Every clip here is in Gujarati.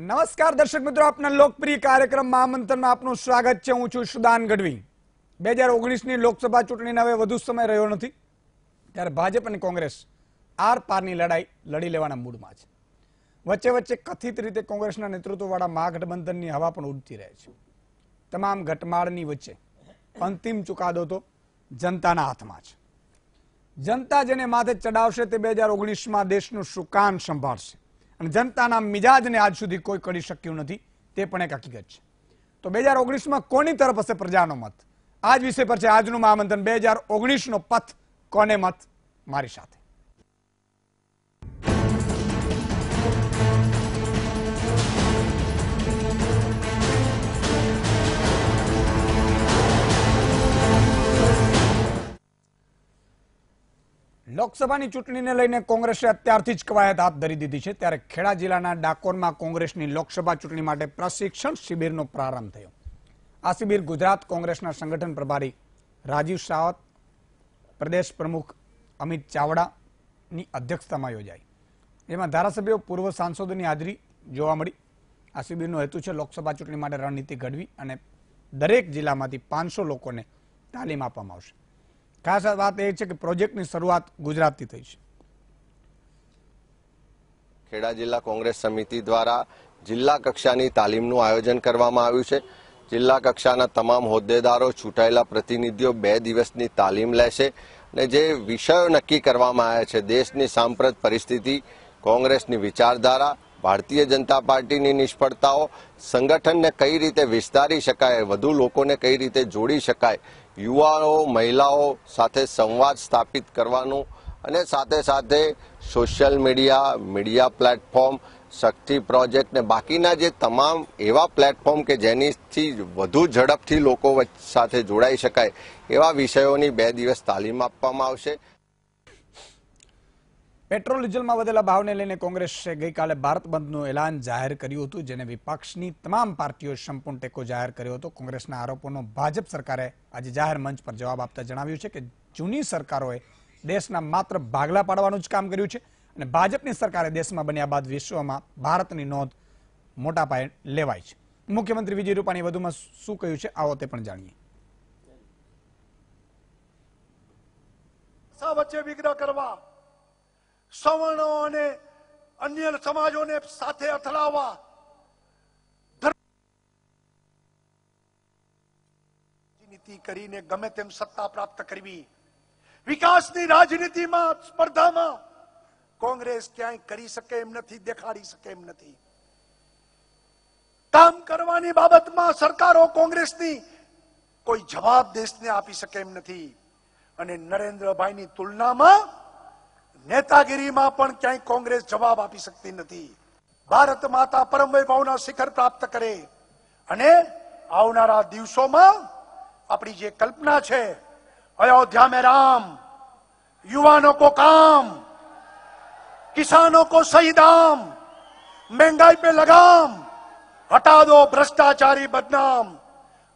નમસ્કાર દર્શક મિત્રો, આપના લોકપ્રિય કાર્યક્રમ મહામંથનમાં આપનું સ્વાગત છે. હું છું સુદાન ગઢવી. બે હજાર ઓગણીસની લોકસભા ચૂંટણીને હવે વધુ સમય રહ્યો નથી. ત્યારે ભાજપ અને કોંગ્રેસ આર પારની લડાઈ લડી લેવાના મૂડમાં છે. વચ્ચે વચ્ચે કથિત રીતે કોંગ્રેસના નેતૃત્વવાળા મહાગઠબંધનની હવા પણ ઉડતી રહે છે. તમામ ઘટમાળની વચ્ચે અંતિમ ચુકાદો તો જનતાના હાથમાં છે. જનતા જેને માથે ચડાવશે તે બે હજાર ઓગણીસમાં દેશનું સુકાન સંભાળશે. અને જનતાના મિજાજને આજ સુધી કોઈ કરી શક્યું નથી, તે પણ એક હકીકત છે. તો બે હજાર ઓગણીસમાં કોની તરફ હશે પ્રજાનો મત? આ જ વિષય પર છે આજનું મહામંથન. બે હજાર ઓગણીસનો પથ કોને મત? મારી સાથે. લોકસભાની ચૂંટણીને લઈને કોંગ્રેસે અત્યારથી જ કવાયત હાથ ધરી દીધી છે. ત્યારે ખેડા જિલ્લાના ડાકોરમાં કોંગ્રેસની લોકસભા ચૂંટણી માટે પ્રશિક્ષણ શિબિરનો પ્રારંભ થયો. આ શિબિર ગુજરાત કોંગ્રેસના સંગઠન પ્રભારી રાજીવ સાવત, પ્રદેશ પ્રમુખ અમિત ચાવડાની અધ્યક્ષતામાં યોજાઈ. જેમાં ધારાસભ્યો પૂર્વ સાંસદોની હાજરી જોવા મળી. આ શિબિરનો હેતુ છે લોકસભા ચૂંટણી માટે રણનીતિ ઘડવી અને દરેક જિલ્લામાંથી પાંચસો લોકોને તાલીમ આપવામાં આવશે. ખાસ વાત એ છે કે પ્રોજેક્ટની શરૂઆત ગુજરાતથી થઈ છે. ખેડા જિલ્લા કોંગ્રેસ સમિતિ દ્વારા જિલ્લા કક્ષાની તાલીમનું આયોજન કરવામાં આવ્યું છે. જિલ્લા કક્ષાના તમામ હોદ્દેદારો, ચૂંટાયેલા પ્રતિનિધિઓ બે દિવસની તાલીમ લેશે અને જે વિષયો નક્કી કરવામાં આવ્યા છે, દેશની સાંપ્રત પરિસ્થિતિ, કોંગ્રેસની વિચારધારા, ભારતીય જનતા પાર્ટીની નિષ્ફળતાઓ, સંગઠનને કઈ રીતે વિસ્તારી શકાય, વધુ લોકોને કઈ રીતે જોડી શકાય યુવાઓ મહિલાઓ સાથે સંવાદ સ્થાપિત કરવાનું અને સાથે સાથે social media media platform, Shakti project ને બાકીના જે તમામ એવા પ્લેટફોર્મ કે જેનીથી વધુ ઝડપથી લોકો સાથે જોડાઈ શકાય એવા વિષયોની બે દિવસ તાલીમ આપવામાં આવશે. પેટ્રોલ ડીઝલમાં વધેલા ભાવને લઈને કોંગ્રેસે ગઈકાલે ભારત બંધનું એલાન જાહેર કર્યું હતું, જેને વિપક્ષની તમામ પાર્ટીઓએ સંપૂર્ણ ટેકો જાહેર કર્યો હતો. કોંગ્રેસના આરોપોનો ભાજપ સરકારે આજે જાહેર મંચ પર જવાબ આપતા જણાવ્યું છે કે જૂની સરકારોએ દેશના માત્ર ભાગલા પાડવાનું જ કામ કર્યું છે અને ભાજપની સરકારે દેશમાં બન્યા બાદ વિશ્વમાં ભારતની નોંધ મોટા પાયે લેવાય છે. મુખ્યમંત્રી વિજય રૂપાણીએ વધુમાં શું કહ્યું છે, આવો તે પણ જાણીએ. વચ્ચે વિગ્રહ કરવા સવર્ણો અને અન્ય સમાજોને સાથે અથડાવવા. નીતિ કરીને ગમે તેમ સત્તા પ્રાપ્ત કરવી. વિકાસની રાજનીતિમાં, સ્પર્ધામાં કોંગ્રેસ ક્યાંય કરી શકે એમ નથી, દેખાડી શકે એમ નથી. કામ કરવાની બાબતમાં સરકારો કોંગ્રેસની કોઈ જવાબ દેશને આપી શકે એમ નથી. અને નરેન્દ્રભાઈની તુલનામાં નેતાગીરીમાં પણ ક્યાંય કોંગ્રેસ જવાબ આપી શકતી નથી. ભારત માતા પરમ વૈભવના શિખર પ્રાપ્ત કરે અને આવનારા દિવસોમાં આપણી જે કલ્પના છે, અયોધ્યા મેં રામ, યુવાનો કો કામ, કિસાનો કો સહી દામ મહેંગાઈ પે લગામ, હટા દો ભ્રષ્ટાચારી બદનામ.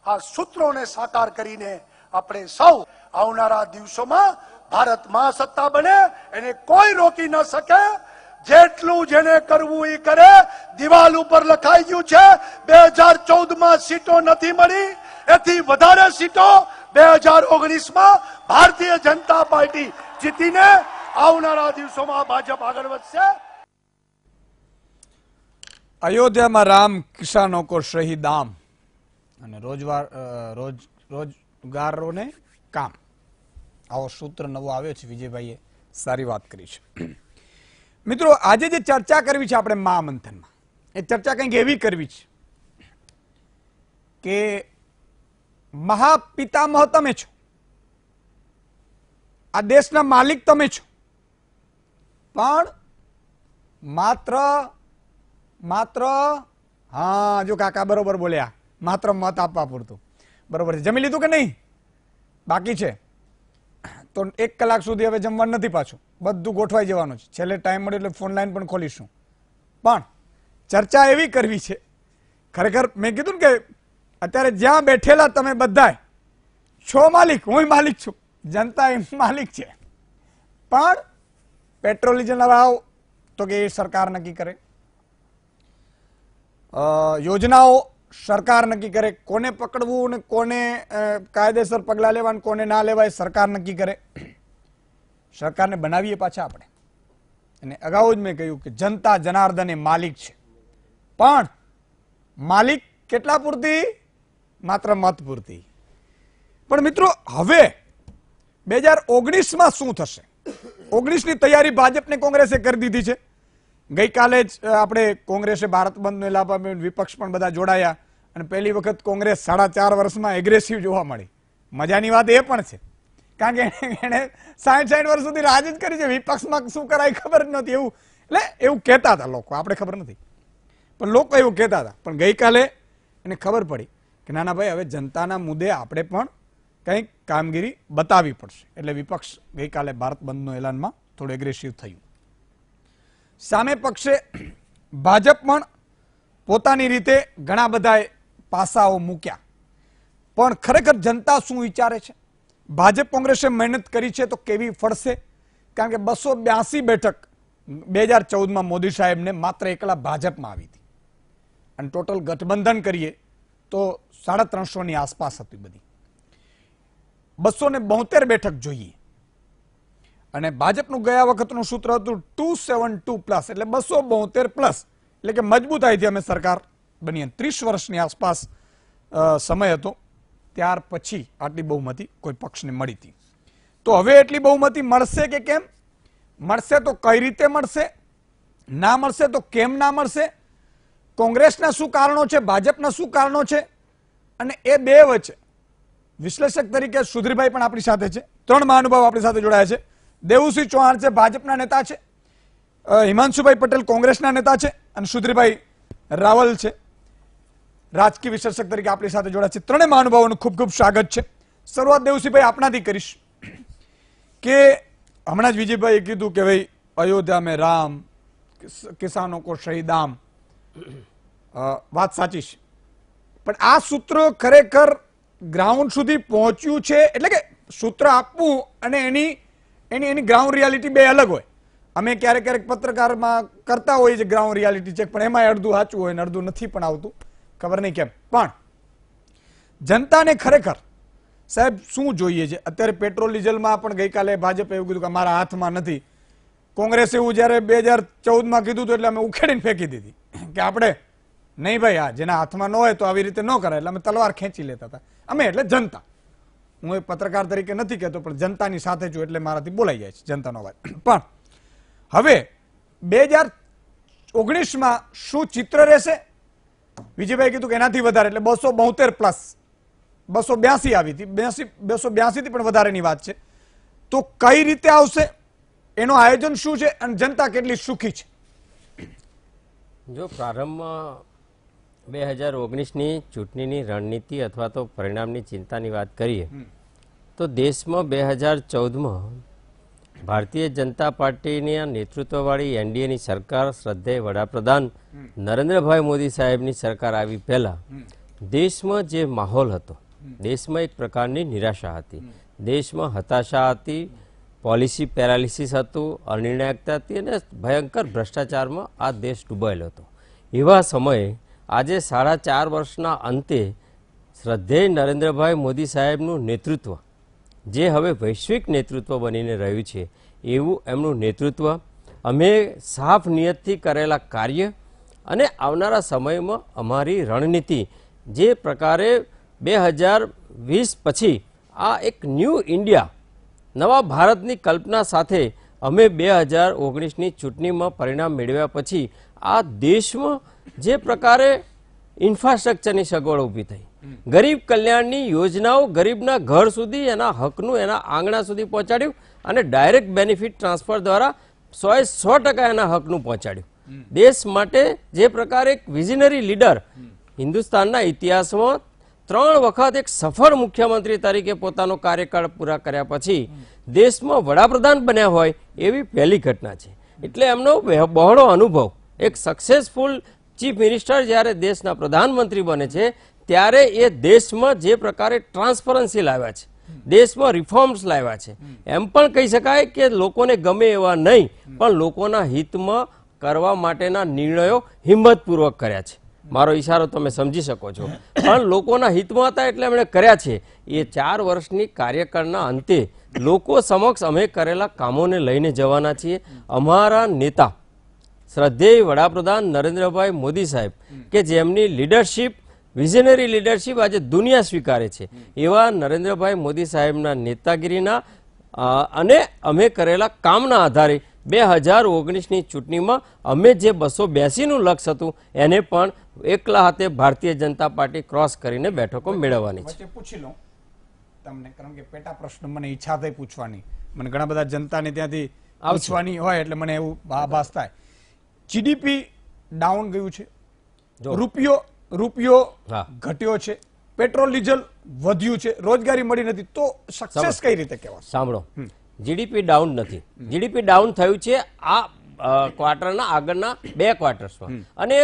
આ સૂત્રોને સાકાર કરીને આપણે સૌ આવનારા દિવસોમાં ભારતમાં સત્તા બને, એને કોઈ રોકી ન શકે. જેટલું જેને કરવું એ કરે. દિવાલ ઉપર લખાઈ ગયું છે, બે હજાર ચૌદમાં સીટો નથી મળી. એથી વધારે સીટો બે હજાર ઓગણીસમાં ભારતીય જનતા પાર્ટી જીતીને આવનારા દિવસોમાં ભાજપ આગળ વધશે. અયોધ્યામાં રામ કિસાનો કો શહીદામ અને રોજવાર રોજ, રોજગારોને કામ. આવો સૂત્ર નવો આવ્યો છે, વિજયભાઈએ સારી વાત કરી છે. મિત્રો, આજે જે ચર્ચા કરવી છે આપણે મહામંથનમાં એ ચર્ચા કંઈક એવી કરવી છે કે મહાપિતામહ તમે છો. આ દેશના માલિક તમે છો. પણ માત્ર માત્ર, હા, જો કાકા બરોબર બોલ્યા, માત્ર મત આપવા પૂરતું. બરોબર છે. જમી લીધું કે નહીં? બાકી છે? તો એક કલાક સુધી હવે જમવાનું નથી પાછું. બધું ગોઠવાઈ જવાનું છે. છેલ્લે ટાઈમ મળ્યો એટલે ફોન લાઈન પણ ખોલીશું. પણ ચર્ચા એવી કરવી છે. ખરેખર મેં કીધું ને કે અત્યારે જ્યાં બેઠેલા તમે બધાય, છો માલિક હું માલિક છું. જનતા એ માલિક છે. પણ પેટ્રોલ ડીઝલના ભાવ તો કે એ સરકાર નક્કી કરે. યોજનાઓ સરકાર નક્કી કરે કોને પકડવું અને કોને કાયદેસર પગલાં લેવા અને કોને ના લેવાય સરકાર નક્કી કરે. સરકારને બનાવીએ પાછા આપણે. અને અગાઉ જ મેં કહ્યું કે જનતા જનાર્દન એ માલિક છે. પણ માલિક કેટલા પૂરતી? માત્ર મત પૂરતી. પણ મિત્રો, હવે બે હજાર ઓગણીસમાં શું થશે? ઓગણીસની તૈયારી ભાજપને કોંગ્રેસે કરી દીધી છે. ગઈકાલે જ આપણે કોંગ્રેસે ભારત બંધનો લાભ વિપક્ષ પણ બધા જોડાયા. અને પહેલી વખત કોંગ્રેસ સાડા ચાર વર્ષમાં એગ્રેસિવ જોવા મળી. મજાની વાત એ પણ છે. કારણ કે એણે- સાઠ સાઠ વર્ષ સુધી રાજ જ કરી છે. વિપક્ષમાં શું કરાય ખબર જ નથી એવું. એટલે એવું કહેતા હતા લોકો. આપણે ખબર નથી. પણ લોકો એવું કહેતા હતા. પણ ગઈકાલે એને ખબર પડી કે નાના ભાઈ, હવે જનતાના મુદ્દે આપણે પણ કંઈક કામગીરી બતાવવી પડશે. એટલે વિપક્ષ ગઈકાલે ભારત બંધનો એલાનમાં થોડું એગ્રેસિવ થયું. સામે પક્ષે ભાજપ પણ પોતાની રીતે ઘણા બધા પાસાઓ મૂક્યા. પણ ખરેખર જનતા શું વિચારે છે? ભાજપ કોંગ્રેસે મહેનત કરી છે તો કેવી ફળશે? કારણ કે બસો બ્યાસી બેઠક બે હજાર ચૌદમાં મોદી સાહેબને માત્ર એકલા ભાજપમાં આવી હતી. અને ટોટલ ગઠબંધન કરીએ તો સાડા ત્રણસોની આસપાસ હતી બધી. બસો ને બોતેર બેઠક જોઈએ. અને ભાજપનું ગયા વખતનું સૂત્ર હતું ટુ સેવન ટુ પ્લસ, એટલે બસો બોતેર પ્લસ. એટલે કે મજબૂતાઈથી અમે સરકાર બની ત્રીસ વર્ષની આસપાસ સમય હતો. ત્યાર પછી આટલી બહુમતી કોઈ પક્ષને મળી હતી. તો હવે એટલી બહુમતી મળશે કે કેમ? મળશે તો કઈ રીતે મળશે? ના મળશે તો કેમ ના મળશે? કોંગ્રેસના શું કારણો છે? ભાજપના શું કારણો છે? અને એ બે વચ્ચે વિશ્લેષક તરીકે સુધીરભાઈ પણ આપણી સાથે છે. ત્રણ મહાનુભાવ આપણી સાથે જોડાયા છે. દેવુસિંહ ચૌહાણ છે, ભાજપના નેતા છે. હિમાંશુભાઈ પટેલ કોંગ્રેસના નેતા છે અને સુધીરભાઈ રાવલ છે. રાજકીય વિશેષક તરીકે આપણી સાથે જોડાયા છે. ત્રણેય મહાનુભાવોનું ખૂબ ખૂબ સ્વાગત છે. શરૂઆત દેવસિંહભાઈ આપણાથી કરીશ કે હમણાં જ વિજયભાઈએ કીધું કે ભાઈ, અયોધ્યા મેં રામ કિસાનો કો શહીદામ વાત સાચી છે. પણ આ સૂત્ર ખરેખર ગ્રાઉન્ડ સુધી પહોંચ્યું છે એટલે કે સૂત્ર આપવું અને એની એની એની ગ્રાઉન્ડ રિયાલિટી બે અલગ હોય. અમે ક્યારેક ક્યારેક પત્રકારમાં કરતા હોઈએ છીએ ગ્રાઉન્ડ રિયાલિટી ચેક પણ એમાં અડધું સાચું હોય ને અડધું નથી પણ આવતું. ખબર નહીં કેમ? પણ જનતાને ખરેખર સાહેબ શું જોઈએ છે? અત્યારે પેટ્રોલ, ડીઝલમાં પણ ગઈકાલે ભાજપે એવું કીધું કે અમારા હાથમાં નથી. કોંગ્રેસે એવું જ્યારે બે હજાર ચૌદમાં કીધું હતું એટલે અમે ઉખેડીને ફેંકી દીધી. કે આપણે નહીં ભાઈ, આ જેના હાથમાં ન હોય તો આવી રીતે ન કરાય. એટલે અમે તલવાર ખેંચી લેતા હતા. અમે એટલે જનતા. હું એ પત્રકાર તરીકે નથી કહેતો, પણ જનતાની સાથે છું એટલે મારાથી બોલાઈ જાય છે જનતાનો અવાજ. પણ હવે બે હજાર ઓગણીસમાં શું ચિત્ર રહેશે? વિજયભાઈ કીધું કે એનાથી વધારે એટલે બસો બોતેર પ્લસ બસો બ્યાસી આવી હતી. બ્યાસી બસો બ્યાસીથી પણ વધારેની વાત છે. તો કઈ રીતે આવશે? એનું આયોજન શું છે? અને જનતા કેટલી સુખી છે? જો પ્રારંભમાં બે હજાર ઓગણીસની ચૂંટણીની રણનીતિ અથવા તો પરિણામની ચિંતાની વાત કરીએ તો દેશમાં બે હજાર ચૌદમાં ભારતીય જનતા પાર્ટીની નેતૃત્વવાળી એનડીએની સરકાર શ્રદ્ધેય વડાપ્રધાન નરેન્દ્રભાઈ મોદી સાહેબની સરકાર આવી પહેલા દેશમાં જે માહોલ હતો દેશમાં એક પ્રકારની નિરાશા હતી. દેશમાં હતાશા હતી પોલિસી પેરાલિસિસ હતું અનિર્ણાયકતા હતી અને ભયંકર ભ્રષ્ટાચારમાં આ દેશ ડૂબાયેલો હતો. એવા સમયે આજે સાડા ચાર વર્ષના અંતે શ્રદ્ધેય નરેન્દ્રભાઈ મોદી સાહેબનું નેતૃત્વ જે હવે વૈશ્વિક નેતૃત્વ બનીને રહ્યું છે, એવું એમનું નેતૃત્વ અમે સાફ નિયતથી કરેલા કાર્ય અને આવનારા સમયમાં અમારી રણનીતિ જે પ્રકારે બે હજાર વીસ પછી આ એક ન્યૂ ઇન્ડિયા, નવા ભારતની કલ્પના સાથે અમે બે હજાર ઓગણીસની ચૂંટણીમાં પરિણામ મેળવ્યા પછી આ દેશમાં જે પ્રકારે ઇન્ફ્રાસ્ટ્રક્ચરની સગવડ ઊભી થઈ. ગરીબ કલ્યાણની યોજનાઓ ગરીબના ઘર સુધી, એના હકનું, એના આંગણા સુધી પહોંચાડ્યું અને ડાયરેક્ટ બેનિફિટ ટ્રાન્સફર દ્વારા સોએ સો ટકા એના હકનું પહોંચાડ્યું. દેશ માટે જે પ્રકારે એક વિઝનરી લીડર હિન્દુસ્તાનના ઇતિહાસમાં ત્રણ વખત એક સફળ મુખ્યમંત્રી તરીકે પોતાનો કાર્યકાળ પૂરા કર્યા પછી દેશમાં વડાપ્રધાન બન્યા હોય એવી પહેલી ઘટના છે. એટલે એમનો બહ- બહોળો અનુભવ. એક સક્સેસફુલ ચીફ મિનિસ્ટર જ્યારે દેશના પ્રધાનમંત્રી બને છે ત્યારે એ દેશમાં જે પ્રકારે ટ્રાન્સપરન્સી લાવ્યા છે, દેશમાં રિફોર્મ્સ લાવ્યા છે. એમ પણ કહી શકાય કે લોકોને ગમે એવા નહીં, પણ લોકોના હિતમાં કરવા માટેના નિર્ણયો હિંમતપૂર્વક કર્યા છે. મારો ઈશારો તમે સમજી શકો છો. પણ લોકોના હિતમાં હતા એટલે એમણે કર્યા છે. એ ચાર વર્ષની કાર્યકાળના અંતે લોકો સમક્ષ અમે કરેલા કામોને લઈને જવાના છીએ. અમારા નેતા શ્રદ્ધેય વડાપ્રધાન નરેન્દ્રભાઈ મોદી સાહેબ, કે જેમની લીડરશિપ વિઝનરી લીડરશિપ આજે દુનિયા સ્વીકારે છે. એવા નરેન્દ્રભાઈ મોદી સાહેબના નેતાગીરીના અને અમે કરેલા કામના આધારે બે હજાર ઓગણીસની ચૂંટણીમાં અમે જે બસો બ્યાસીનું લક્ષ્ય હતું એને પણ એકલા હાથે ભારતીય જનતા પાર્ટી ક્રોસ કરીને બેઠકો મેળવવાની છે. પૂછી લઉં તમને કારણ કે પેટા પ્રશ્ન મને ઈચ્છા થઈ પૂછવાની. મને ઘણા બધા જનતાને ત્યાંથી પૂછવાની હોય એટલે મને એવું ભાસ થાય. જીડીપી ડાઉન ગયું છે. રૂપિયો રૂપિયો. ઘટ્યો છે પેટ્રોલ ડીઝલ વધ્યું છે રોજગારી મળી નથી તો સક્સેસ કઈ રીતે કહેવાય સાંભળો. જીડીપી ડાઉન નથી. જીડીપી ડાઉન થયું છે આ ક્વાર્ટરના આગળના બે ક્વાર્ટર્સમાં અને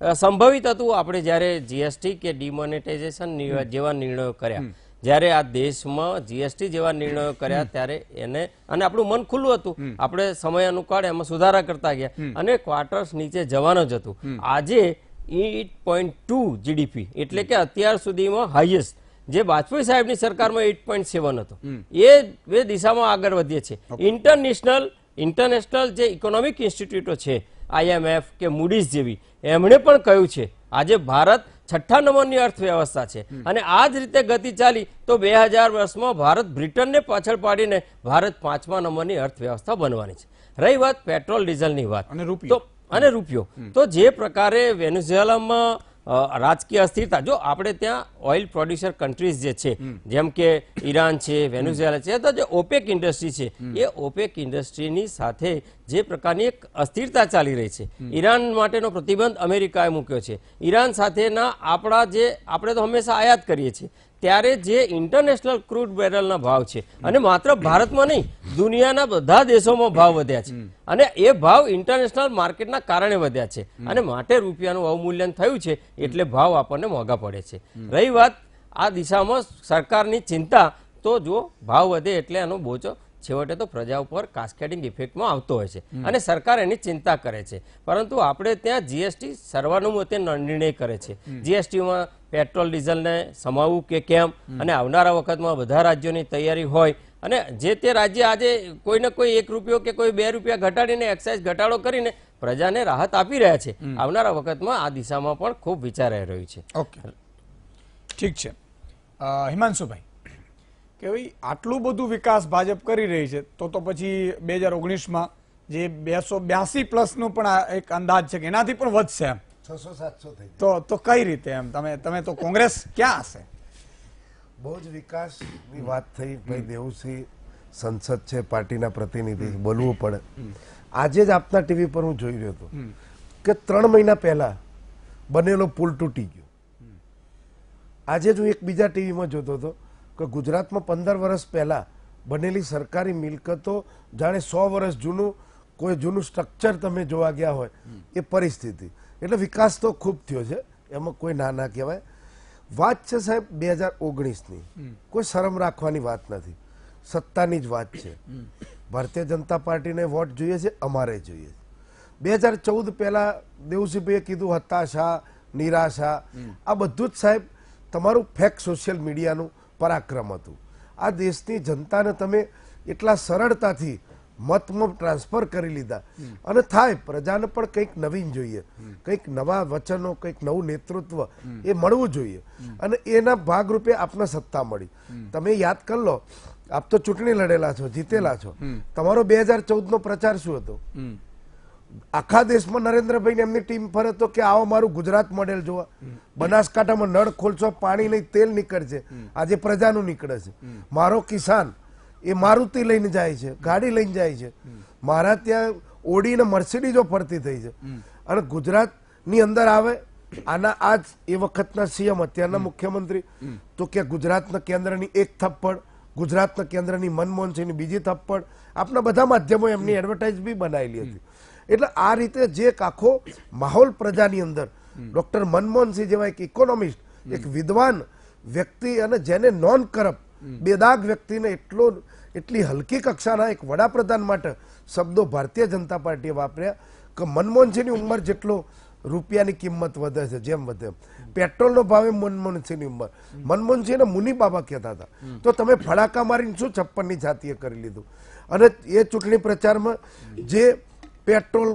સંભવિત હતું આપણે જ્યારે જીએસટી કે ડિમોનેટાઇઝેશન જેવા નિર્ણયો કર્યા. જ્યારે આ દેશમાં જીએસટી જેવા નિર્ણયો કર્યા ત્યારે એને અને આપણું મન ખુલ્લું હતું. આપણે સમય અનુકાળ એમાં સુધારા કરતા ગયા. અને ક્વાર્ટર્સ નીચે જવાનું જ હતું. આજે એટ પોઈન્ટ ટુ જીડીપી. એટલે કે અત્યાર સુધીમાં હાઈએસ્ટ જે વાજપેયી સાહેબની સરકારમાં એટ પોઈન્ટ સેવન હતો. એ બે દિશામાં આગળ વધીએ છે ઇન્ટરનેશનલ ઇન્ટરનેશનલ જે ઇકોનોમિક ઇન્સ્ટિટ્યૂટો છે આઈએમએફ કે મૂડીઝ જેવી એમણે પણ કહ્યું છે આજે ભારત છઠ્ઠા નંબરની અર્થવ્યવસ્થા છે. અને આ જ રીતે ગતિ ચાલી તો બે હજાર વર્ષમાં ભારત બ્રિટનને પાછળ પાડીને ભારત પાંચમા નંબરની અર્થવ્યવસ્થા બનવાની છે. રહી વાત પેટ્રોલ ડીઝલની વાત. તો અને રૂપિયો. તો જે પ્રકારે વેનેઝુએલામાં રાજકીય અસ્થિરતા જો આપણે ત્યાં ઓઇલ પ્રોડ્યુસર કન્ટ્રીઝ જે છે જેમ કે ઈરાન છે વેનેઝુએલા છે અથવા જે ઓપેક ઇન્ડસ્ટ્રી છે એ ઓપેક ઇન્ડસ્ટ્રીની સાથે જે પ્રકારની એક અસ્થિરતા ચાલી રહી છે. ઈરાન માટેનો પ્રતિબંધ અમેરિકાએ મૂક્યો છે. ઈરાન સાથેના આપણા જે આપણે તો હંમેશા આયાત કરીએ છીએ. ત્યારે જે ઇન્ટરનેશનલ ક્રૂડ બેરલના ભાવ છે, અને માત્ર ભારતમાં નહીં, દુનિયાના બધા દેશોમાં ભાવ વધ્યા છે. અને એ ભાવ ઇન્ટરનેશનલ માર્કેટના કારણે વધ્યા છે. અને માટે રૂપિયાનું અવમૂલ્યન થયું છે, એટલે ભાવ આપણને મોંઘા પડે છે. રહી વાત આ દિશામાં સરકારની ચિંતા, તો જો ભાવ વધે એટલે એનો બોજો છેવટે તો પ્રજા ઉપર કાસ્કેડિંગ ઇફેક્ટમાં આવતો હોય છે અને સરકાર એની ચિંતા કરે છે. પરંતુ આપણે ત્યાં જીએસટી સર્વાનુમતે નિર્ણય કરે છે. જીએસટીમાં પેટ્રોલ ડીઝલને સમાવવું કે કેમ? અને આવનારા વખતમાં બધા રાજ્યોની તૈયારી હોય અને જે તે રાજ્ય આજે કોઈને કોઈ એક રૂપિયો કે કોઈ બે રૂપિયા ઘટાડીને એક્સાઇઝ ઘટાડો કરીને પ્રજાને રાહત આપી રહ્યા છે. આવનારા વખતમાં આ દિશામાં પણ ખૂબ વિચારાઈ રહ્યું છે. ઓકે. ઠીક છે. હિમાંશુભાઈ. કે ભાઈ આટલું બધું વિકાસ ભાજપ કરી રહી છે તો તો પછી બે હજાર ઓગણીસમાં જે બેસો બ્યાસી પ્લસનું પણ એક અંદાજ છે કે એનાથી પણ વધશે એમ. છસો સાતસો થઈ તો તો કઈ રીતે એમ? તમે તમે તો કોંગ્રેસ ક્યાં હશે? બહુ જ વિકાસની વાત થઈ ભાઈ દેવુસિંહ સંસદ છે પાર્ટીના પ્રતિનિધિ બોલવું પડે. આજે જ આપના ટીવી પર હું જોઈ રહ્યો હતો કે ત્રણ મહિના પહેલા બનેલો પુલ તૂટી ગયો. આજે જ હું એક બીજા ટીવીમાં જોતો હતો કે ગુજરાતમાં પંદર વર્ષ પહેલા બનેલી સરકારી મિલકતો જાણે સો વર્ષ જૂનું કોઈ જૂનું સ્ટ્રક્ચર તમે જોવા ગયા હોય એ પરિસ્થિતિ. એટલે વિકાસ તો ખૂબ થયો છે એમાં કોઈ ના ના કહેવાય. વાત છે સાહેબ બે હજાર ઓગણીસની. કોઈ શરમ રાખવાની વાત નથી. સત્તાની જ વાત છે. ભારતીય જનતા પાર્ટીને વોટ જોઈએ છે અમારે જોઈએ છે. બે હજાર ચૌદ પહેલાં દેવસિંહભાઈએ કીધું હતાશા નિરાશા. આ બધું જ સાહેબ તમારું ફેક સોશિયલ મીડિયાનું પરાક્રમ હતું. આ દેશની જનતાને તમે એટલા સરળતાથી મતમાં ટ્રાન્સફર કરી લીધા. અને થાય પ્રજાને પણ કંઈક નવીન જોઈએ. કંઈક નવા વચનો કંઈક નવું નેતૃત્વ એ મળવું જોઈએ. અને એના ભાગરૂપે આપને સત્તા મળી. તમે યાદ કરી લો આપ તો ચૂંટણી લડેલા છો જીતેલા છો. તમારો બે હજાર ચૌદનો પ્રચાર શું હતો? આખા દેશમાં નરેન્દ્રભાઈ એમની ટીમ ફરે તો કે આવો મારું ગુજરાત મોડેલ જોવા. બનાસકાંઠામાં નળ ખોલશો, પાણી નહીં, તેલ નીકળશે. આજે પ્રજાનું નીકળે છે. મારો કિસાન, એ મારુતિ લઈને જાય છે, ગાડી લઈને જાય છે. મારા ત્યાં ઓડીને મર્સિડીઝો ફરતી થઈ છે. અને ગુજરાતની અંદર આવે, આના આજ એ વખતના સીએમ, અત્યારના મુખ્યમંત્રી. તો કે ગુજરાતના કેન્દ્રની એક થપ્પડ, ગુજરાતના કેન્દ્રની મનમોહનસિંહની બીજી થપ્પડ. આપના બધા માધ્યમો એમની એડવર્ટાઇઝ બી બનાવેલી હતી. એટલે આ રીતે જે એક આખો માહોલ પ્રજાની અંદર ડોક્ટર મનમોહનસિંહ જેવા એક ઇકોનોમિસ્ટ એક વિદ્વાન વ્યક્તિ અને જેને નોન કરપ્ટ બેદાગ વ્યક્તિને એટલો એટલી હલકી કક્ષાના એક વડાપ્રધાન માટે શબ્દો ભારતીય જનતા પાર્ટીએ વાપર્યા કે મનમોહનસિંહની ઉંમર જેટલો રૂપિયાની કિંમત વધે છે જેમ વધે એમ. પેટ્રોલનો ભાવે મનમોહનસિંહની ઉંમર. મનમોહનસિંહને મુનિ બાબા કહેતા હતા. તો તમે ફડાકા મારીને શું છપ્પનની છાતીએ કરી લીધું? અને એ ચૂંટણી પ્રચારમાં જે પેટ્રોલ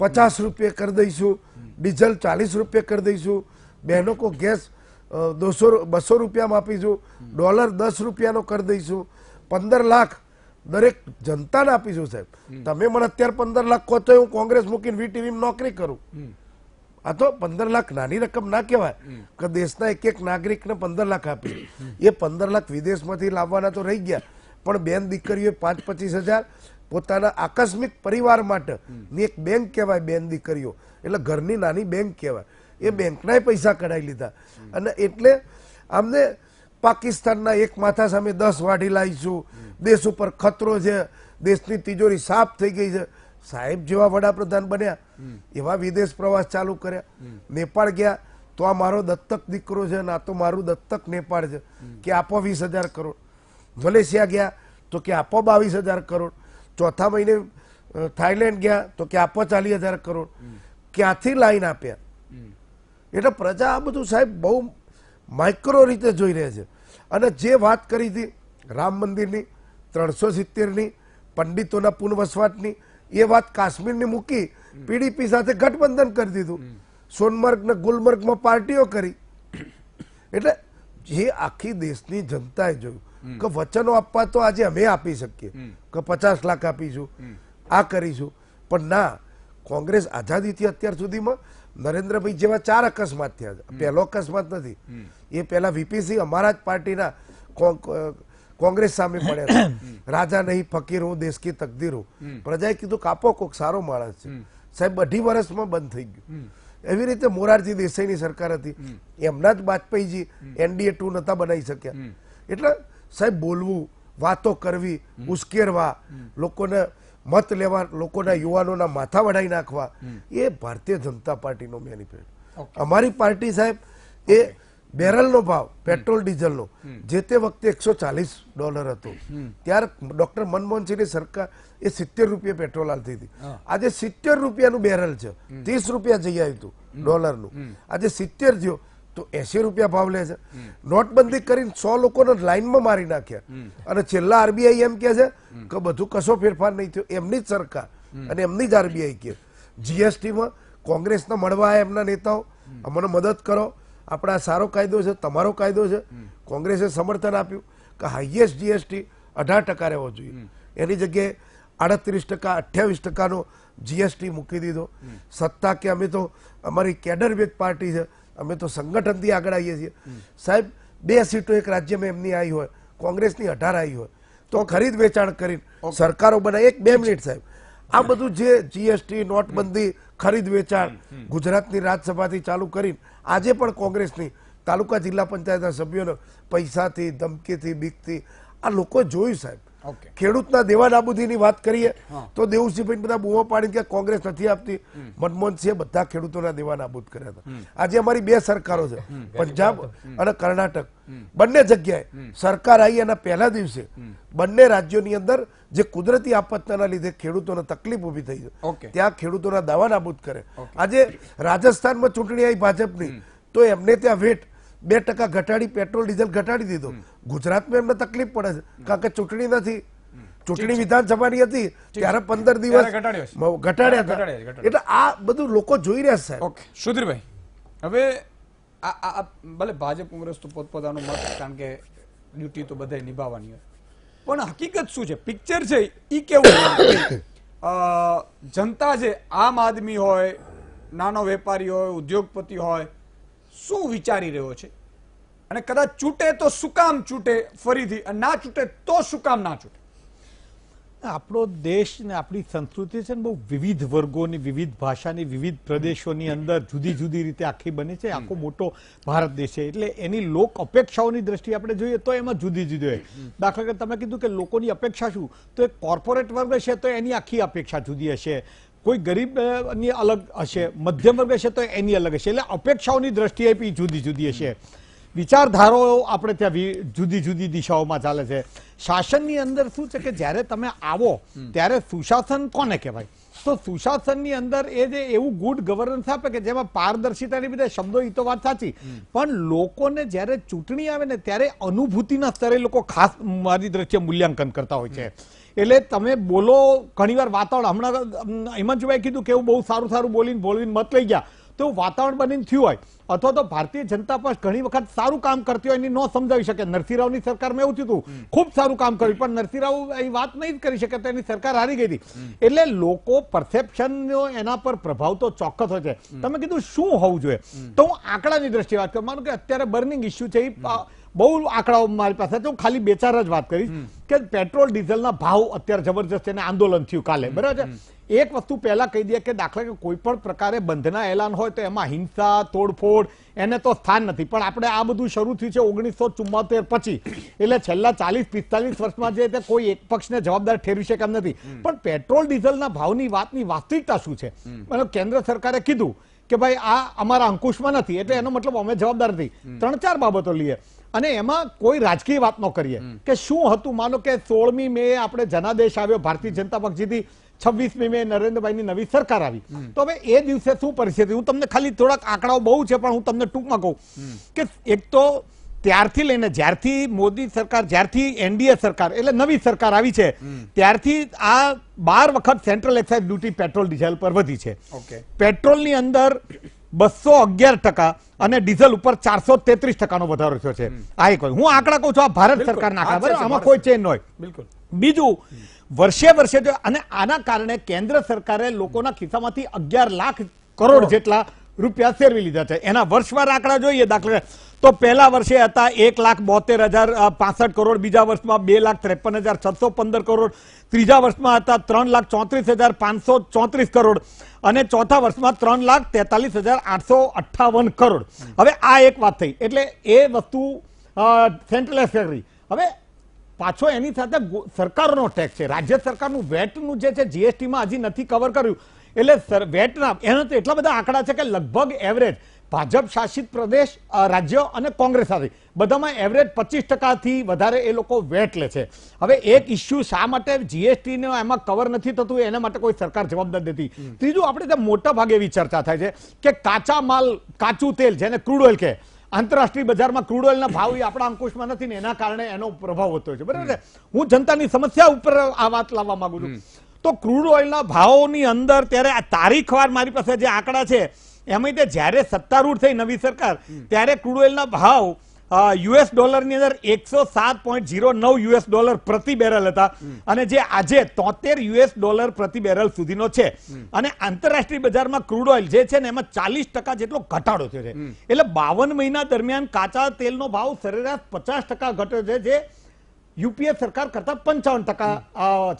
પચાસ રૂપિયા કરી દઈશું ડીઝલ ચાલીસ રૂપિયા કરી દઈશું બહેનો કો ગેસ દોસો બસો રૂપિયામાં આપીશું ડોલર દસ રૂપિયાનો કરી દઈશું પંદર લાખ દરેક જનતાને આપીશું સાહેબ. તમે મને અત્યારે પંદર લાખ કહો તો હું કોંગ્રેસ મૂકીને વીટીવી નોકરી કરું. આ તો પંદર લાખ નાની રકમ ના કહેવાય. કે દેશના એક એક નાગરિકને પંદર લાખ આપી. એ પંદર લાખ વિદેશમાંથી લાવવાના તો રહી ગયા. પણ બેન દીકરીઓએ પાંચ પચીસ હજાર પોતાના આકસ્મિક પરિવાર માટે. ની એક બેંક કહેવાય, બેન દીકરીઓ. એટલે ઘરની નાની બેંક કહેવાય. એ બેંકનાય પૈસા કઢાઈ લીધા. અને એટલે અમને પાકિસ્તાનના એક માથા સામે દસ વાઢી લાવીશું દેશ ઉપર ખતરો છે. દેશની તિજોરી સાફ થઈ ગઈ છે. સાહેબ જેવા વડાપ્રધાન બન્યા. એવા વિદેશ પ્રવાસ ચાલુ કર્યા. નેપાળ ગયા. તો આ મારો દત્તક દીકરો છે ના તો મારું દત્તક નેપાળ છે. કે આપો વીસ હજાર કરોડ. મલેશિયા ગયા. તો કે આપો બાવીસ હજાર કરોડ. ચોથા મહિને થાઈલેન્ડ ગયા તો કે આપવા ચાલીસ હજાર કરોડ. ક્યાંથી લાઈન આપ્યા? એટલે પ્રજા આ બધું સાહેબ બહુ માઇક્રો રીતે જોઈ રહ્યા છે. અને જે વાત કરી હતી રામ મંદિરની, ત્રણસો સિત્તેરની, પંડિતોના પુનઃવસવાટની, એ વાત કાશ્મીરની મૂકી પીડીપી સાથે ગઠબંધન કરી દીધું. સોનમર્ગ ને ગુલમર્ગમાં પાર્ટીઓ કરી. એટલે જે આખી દેશની જનતાએ જોયું કે વચનો આપવા તો આજે અમે આપી શકીએ. કે પચાસ લાખ આપીશું. આ કરીશું. પણ ના કોંગ્રેસ આઝાદીથી અત્યાર સુધીમાં નરેન્દ્રભાઈ જેવા ચાર અકસ્માત થયા છે. પહેલો અકસ્માત નથી. એ પહેલા વીપીસી અમારા જ પાર્ટીના કોંગ્રેસ સામે પડ્યા હતા રાજા નહીં ફકીર હું દેશ કી તકદીર હું. પ્રજાએ કીધું કાપો કોક સારો માણસ છે. સાહેબ અઢી વર્ષમાં બંધ થઈ ગયું. એવી રીતે મોરારજી દેસાઈની સરકાર હતી. એમના જ વાજપેયીજી એનડીએ ટુ નતા બનાવી શક્યા. એટલે સાહેબ બોલવું વાતો કરવી ઉશ્કેરવા લોકોને મત લેવા લોકોના યુવાનોના માથા વઢાઈ નાખવા એ ભારતીય જનતા પાર્ટીનો મેનિફેસ્ટો અમારી પાર્ટી સાહેબ એ બેરલનો ભાવ પેટ્રોલ ડીઝલનો. જે તે વખતે એકસો ચાલીસ ડોલર હતો. ત્યારે ડોક્ટર મનમોહનસિંહની સરકાર એ સિત્તેર રૂપિયા પેટ્રોલ હાલતી હતી. આજે સિત્તેર રૂપિયાનું બેરલ છે. ત્રીસ રૂપિયા જઈ આવ્યું હતું ડોલરનું. આજે સિત્તેર થયો. તો એસી રૂપિયા ભાવ લે છે. નોટબંધી કરીને સો લોકોને લાઈનમાં મારી નાખ્યા. અને છેલ્લા આરબીઆઈ એમ કે છે કે બધું કશો ફેરફાર નહીં થયો. એમની જ સરકાર અને એમની જ આરબીઆઈ કે જીએસટીમાં કોંગ્રેસના મળવા આવ્યા એમના નેતાઓ. અમને મદદ કરો. આપણા સારો કાયદો છે, તમારો કાયદો છે. કોંગ્રેસે સમર્થન આપ્યું કે હાઈએસ્ટ જીએસટી અઢાર ટકા રહેવો જોઈએ. એની જગ્યાએ આડત્રીસ ટકા, અઠ્યાવીસ ટકાનો જીએસટી મૂકી દીધો. સત્તા કે અમે તો અમારી કેડર બેઝ પાર્ટી છે. અમે તો સંગઠનથી આગળ આવીએ છીએ. સાહેબ બે સીટો એક રાજ્યમાં એમની આવી હોય કોંગ્રેસની અઢાર આવી હોય. તો ખરીદ વેચાણ કરીને સરકારો બનાવી. એક બે મિનિટ સાહેબ. આ બધું જે જીએસટી નોટબંધી ખરીદ વેચાણ ગુજરાતની રાજ્યસભાથી ચાલુ કરીને આજે પણ કોંગ્રેસની તાલુકા જિલ્લા પંચાયતના સભ્યોને પૈસાથી ધમકીથી બીકથી આ લોકો જોયું સાહેબ. ખેડૂતના દેવા નાબૂદીની વાત કરીએ તો દેવુસિંહભાઈ બધા બૂમો પાડી કે કોંગ્રેસ નથી આપતી. મનમોહનસિંહે બધા ખેડૂતોના દેવા નાબૂદ કર્યા હતા. આજે અમારી બે સરકારો છે. પંજાબ અને કર્ણાટક. બંને જગ્યાએ સરકાર આવી એના પહેલા દિવસે બંને રાજ્યોની અંદર જે કુદરતી આપત્તિના લીધે ખેડૂતોને તકલીફ ઊભી થઈ છે. ત્યાં ખેડૂતોના દાવા નાબૂદ કરે. આજે રાજસ્થાનમાં ચૂંટણી આવી ભાજપની તો એમને ત્યાં વેટ બે ટકા ઘટાડી પેટ્રોલ ડીઝલ ઘટાડી દીધો. ગુજરાતમાં એમને તકલીફ પડે છે. કારણ કે ચૂંટણી નથી. ચૂંટણી વિધાનસભાની હતી ત્યારે પંદર દિવસ ઘટાડ્યો હતા. એટલે આ બધું લોકો જોઈ રહ્યા છે ઓકે. સુધીરભાઈ હવે આ આ- આ ભલે ભાજપ કોંગ્રેસ તો પોતપોતાનું મત કારણ કે ડ્યુટી તો બધાય નિભાવવાની હોય. પણ હકીકત શું છે? પિક્ચર છે એ કેવું જનતા છે આમ આદમી હોય નાનો વેપારી હોય ઉદ્યોગપતિ હોય શું વિચારી રહ્યો છે? અને કદાચ ચૂંટે તો શું કામ ફરીથી ના ચૂંટે તો શું કામ ના ચૂંટે આપણો દેશ ને આપણી સંસ્કૃતિ છે ને બહુ વિવિધ વર્ગોની, વિવિધ ભાષાની, વિવિધ પ્રદેશોની અંદર જુદી જુદી રીતે આખી બની છે, આખો મોટો ભારત દેશ છે. એટલે એની લોક અપેક્ષાઓની દ્રષ્ટિએ આપણે જોઈએ તો એમાં જુદી જુદી હોય. દાખલા તમે કીધું કે લોકોની અપેક્ષા શું? તો એ કોર્પોરેટ વર્ગ હશે તો એની આખી અપેક્ષા જુદી હશે. કોઈ ગરીબની અલગ હશે મધ્યમ વર્ગ હશે તો એની અલગ હશે. એટલે અપેક્ષાઓની દ્રષ્ટિએ બી જુદી જુદી હશે. વિચારધારાઓ આપણે ત્યાં જુદી જુદી દિશાઓમાં ચાલે છે. શાસનની અંદર શું છે કે જ્યારે તમે આવો ત્યારે સુશાસન કોને કહેવાય? તો સુશાસનની અંદર એ જે એવું ગુડ ગવર્નન્સ આપે કે જેમાં પારદર્શિતાની બધા શબ્દો એ તો વાત સાચી. પણ લોકોને જ્યારે ચૂંટણી આવે ને ત્યારે અનુભૂતિના સ્તરે લોકો ખાસ મારી દ્રષ્ટિએ મૂલ્યાંકન કરતા હોય છે. એટલે તમે બોલો ઘણીવાર વાતાવરણ હમણાં હિમાંશુભાઈ કીધું કે એવું બહુ સારું સારું બોલીને બોલીને મત લઈ ગયા. તો વાતાવરણ બનીને થયું હોય અથવા તો ભારતીય જનતા પક્ષ ઘણી વખત સારું કામ કરતી હોય એની ન સમજાવી શકે. નરસિંહરાવની સરકારમાં એવું થયું ખૂબ સારું કામ કર્યું પણ નરસિંહરાવ એ વાત નહીં જ કરી શકે તો એની સરકાર હારી ગઈ હતી. એટલે લોકો પરસેપ્શનનો એના પર પ્રભાવ તો ચોક્કસ હોય છે. તમે કીધું શું હોવું જોઈએ? તો હું આંકડાની દ્રષ્ટિએ વાત કરું. માનું કે અત્યારે બર્નિંગ ઇસ્યુ છે એ બહુ આંકડાઓ મારી પાસે તો હું ખાલી બે ચાર જ વાત કરીશ કે પેટ્રોલ ડીઝલના ભાવ અત્યારે જબરજસ્ત એને આંદોલન થયું કાલે. બરાબર છે? એક વસ્તુ પહેલા કહી દઈએ કે દાખલા કે કોઈ પણ પ્રકારે બંધના એલાન હોય તો એમાં હિંસા તોડફોડ એને તો સ્થાન નથી. પણ આપણે આ બધું શરૂ થયું છે ઓગણીસો ચુમ્મોતેર પછી. એટલે છેલ્લા ચાલીસ પિસ્તાલીસ વર્ષમાં જે તે કોઈ એક પક્ષને જવાબદાર ઠેરવી શકે એમ નથી. પણ પેટ્રોલ ડીઝલના ભાવની વાતની વાસ્તવિકતા શું છે? મતલબ કેન્દ્ર સરકારે કીધું કે ભાઈ આ અમારા અંકુશમાં નથી. એટલે એનો મતલબ અમે જવાબદાર નથી. ત્રણ ચાર બાબતો લઈએ. અને એમાં કોઈ રાજકીય વાત ન કરીએ. કે શું હતું? માનો કે સોળમી મે આપણે જનાદેશ આવ્યો ભારતીય જનતા પક્ષ જીતી છવ્વીસમી મે નરેન્દ્રભાઈની નવી સરકાર આવી. તો હવે એ દિવસે શું પરિસ્થિતિ? હું તમને ખાલી થોડાક આંકડાઓ બહુ છે પણ હું તમને ટૂંકમાં કહું. કે એક તો ત્યારથી લઈને જ્યારથી મોદી સરકાર જ્યારથી એનડીએ સરકાર એટલે નવી સરકાર આવી છે ત્યારથી આ બાર વખત central excise duty petrol diesel પર વધી છે. પેટ્રોલની અંદર બસો અગિયાર ટકા અને ડીઝલ ઉપર ચારસો તેત્રીસ ટકાનો વધારો થયો છે. આ એક હું આંકડા કહું છું આ ભારત સરકારના આંકડા બરાબર? આમાં કોઈ ચેન્જ ન હોય બિલકુલ. બીજું વર્ષે વર્ષે જો અને આના કારણે કેન્દ્ર સરકારે લોકોના ખિસ્સામાંથી અગિયાર લાખ કરોડ જેટલા રૂપિયા ફેરવી લીધા છે. એના વર્ષવાર આંકડા જોઈએ દાખલા તો પહેલા વર્ષે હતા એક લાખ બોતેર હજાર પાસઠ કરોડ, બીજા વર્ષમાં બે લાખ ત્રેપન હજાર છસો પંદર કરોડ, ત્રીજા વર્ષમાં હતા ત્રણ લાખ ચોત્રીસ હજાર પાંચસો ચોત્રીસ કરોડ અને ચોથા વર્ષમાં ત્રણ લાખ તેતાલીસ હજાર આઠસો અઠ્ઠાવન કરોડ. હવે આ એક વાત થઈ. એટલે એ વસ્તુ સેન્ટ્રલ ફેક્ટરી હવે પાછો એની સાથે સરકારોનો ટેક્સ છે. રાજ્ય સરકારનું વેટનું જે છે જીએસટીમાં હજી નથી કવર કર્યું. એટલે વેટના એના તો એટલા બધા આંકડા છે કે લગભગ એવરેજ ભાજપ શાસિત પ્રદેશ રાજ્ય અને કોંગ્રેસ સાથે. બધામાં એવરેજ પચીસ ટકાથી વધારે એ લોકો વેટ લે છે. હવે એક ઇસ્યુ શા માટે જીએસટી ને એમાં કવર નથી થતું એના માટે કોઈ સરકાર જવાબદાર નથી. ત્રીજું આપણે ત્યાં મોટા ભાગે એવી ચર્ચા થાય છે કે કાચા માલ કાચું તેલ જેને ક્રૂડ ઓઇલ કહે આંતરરાષ્ટ્રીય બજારમાં ક્રૂડ ઓઇલના ભાવ એ આપણા અંકુશમાં નથી ને એના કારણે એનો પ્રભાવ વધતો છે. બરાબર છે? હું જનતાની સમસ્યા ઉપર આ વાત લાવવા માંગુ છું. તો ક્રૂડ ઓઇલના ભાવોની અંદર ત્યારે આ તારીખવાર મારી પાસે જે આંકડા છે એમાં તે જ્યારે સત્તારૂઢ થઈ નવી સરકાર ત્યારે ક્રૂડ ઓઇલના ભાવ યુએસ ડોલરની અંદર એકસો સાત પોઈન્ટ ઝીરો નવ યુએસ ડોલર પ્રતિ બેરલ હતા. અને જે આજે તોતેર યુએસ ડોલર પ્રતિ બેરલ સુધીનો છે. અને આંતરરાષ્ટ્રીય બજારમાં ક્રૂડ ઓઇલ જે છે ને એમાં ચાલીસ ટકા જેટલો ઘટાડો થયો છે. એટલે બાવન મહિના દરમિયાન કાચા તેલનો ભાવ સરેરાશ પચાસ ટકા ઘટ્યો છે જે યુપીએ સરકાર કરતા પંચાવન ટકા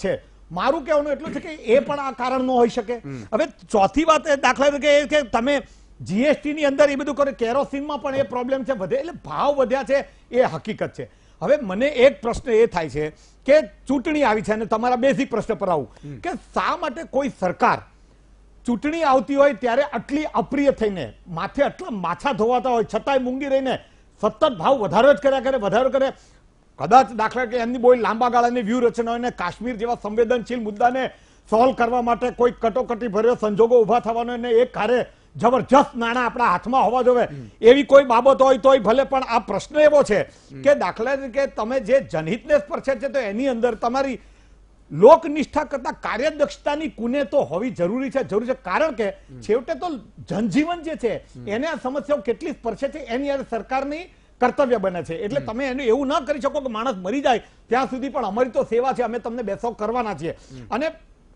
છે. મારું કહેવાનું એટલું છે કે એ પણ આ કારણ ન હોઈ શકે. હવે ચોથી વાત એ દાખલા તરીકે એ કે તમે જીએસટી ની અંદર એ બધું કરે કેરોસીનમાં પણ એ પ્રોબ્લેમ છે વધે એટલે ભાવ વધ્યા છે એ હકીકત છે. હવે મને એક પ્રશ્ન એ થાય છે કે ચૂંટણી આવી છે અને તમારા બેઝિક પ્રશ્ન પર આવું. કે શા માટે કોઈ સરકાર ચૂંટણી આવતી હોય ત્યારે આટલી અપ્રિય થઈને માથે આટલા માછા ધોવાતા હોય છતાંય મૂંગી રહીને સતત ભાવ વધારો જ કર્યા કરે વધારો કરે કદાચ દાખલા કે એમની બહુ લાંબા ગાળાની વ્યૂહરચના અને કાશ્મીર જેવા સંવેદનશીલ મુદ્દાને સોલ્વ કરવા માટે કોઈ કટોકટી ભર્યો સંજોગો ઊભા થવાનો અને એ કાર્ય જબરજસ્ત નાણાં આપણા હાથમાં હોવા જોવે. એવી કોઈ બાબત હોય તોય ભલે પણ આ પ્રશ્ન એવો છે કે દાખલા તરીકે તમે જે જનહિતને સ્પર્શે છે તો એની અંદર તમારી લોકનિષ્ઠા કરતા કાર્યદક્ષતાની કુને તો હોવી જરૂરી છે જરૂરી છે. કારણ કે છેવટે તો જનજીવન જે છે એને આ સમસ્યાઓ કેટલી સ્પર્શે છે એની સરકારની કર્તવ્ય બને છે. એટલે તમે એને એવું ન કરી શકો કે માણસ મરી જાય ત્યાં સુધી પણ અમારી તો સેવા છે અમે તમને બેસો કરવાના છીએ. અને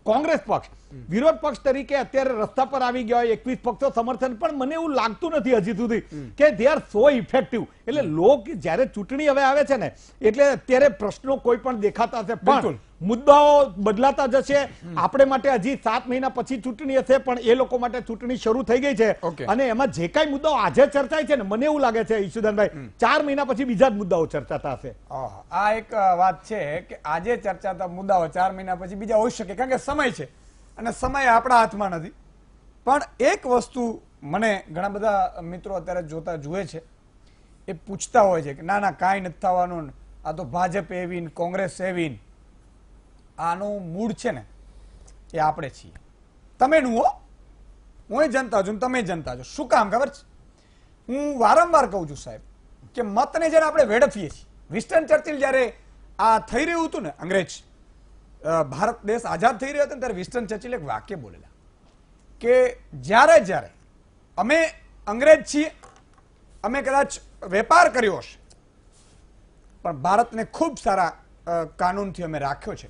કોંગ્રેસ પક્ષ વિરોધ પક્ષ તરીકે અત્યારે રસ્તા પર આવી ગયા હોય એકવીસ પક્ષો સમર્થન પણ મને એવું લાગતું નથી હજી સુધી કે દે આર સો ઇફેક્ટિવ એટલે લોક જ્યારે ચૂંટણી હવે આવે છે ને એટલે અત્યારે પ્રશ્નો કોઈ પણ દેખાતા હશે. પણ મુદ્દાઓ બદલાતા જશે. આપણે માટે હજી સાત મહિના પછી ચૂંટણી હશે પણ એ લોકો માટે ચૂંટણી શરૂ થઈ ગઈ છે. ઓકે. અને એમાં જે કાંઈ મુદ્દાઓ આજે ચર્ચાય છે ને મને એવું લાગે છે ઈશુદાનભાઈ ચાર મહિના પછી બીજા જ મુદ્દાઓ ચર્ચાતા હશે. આ એક વાત છે કે આજે ચર્ચાતા મુદ્દાઓ ચાર મહિના પછી બીજા હોઈ શકે કારણ કે સમય છે અને સમય આપણા હાથમાં નથી. પણ એક વસ્તુ મને ઘણા બધા મિત્રો અત્યારે જોતા જુએ છે. એ પૂછતા હોય છે કે ના ના કાંઈ નથી થવાનું. આ તો ભાજપ એવી કોંગ્રેસ એવી આનું મૂળ છે ને, એ આપણે છીએ. તમે નું હો. હું જનતા છું તમે જનતા છો. શું કામ ખબર છે? હું વારંવાર કહું છું સાહેબ કે મતને જ્યારે આપણે વેડફીએ છીએ વિસ્ટન ચર્ચિલ જ્યારે આ થઈ રહ્યું હતું ને, અંગ્રેજ ભારત દેશ આઝાદ થઈ રહ્યો હતો ત્યારે વિસ્ટન ચર્ચિલ એક વાક્ય બોલેલા કે જ્યારે જ્યારે અમે અંગ્રેજ છીએ, અમે કદાચ વેપાર કર્યો હશે, પણ ભારતને ખૂબ સારા કાનૂનથી અમે રાખ્યો છે.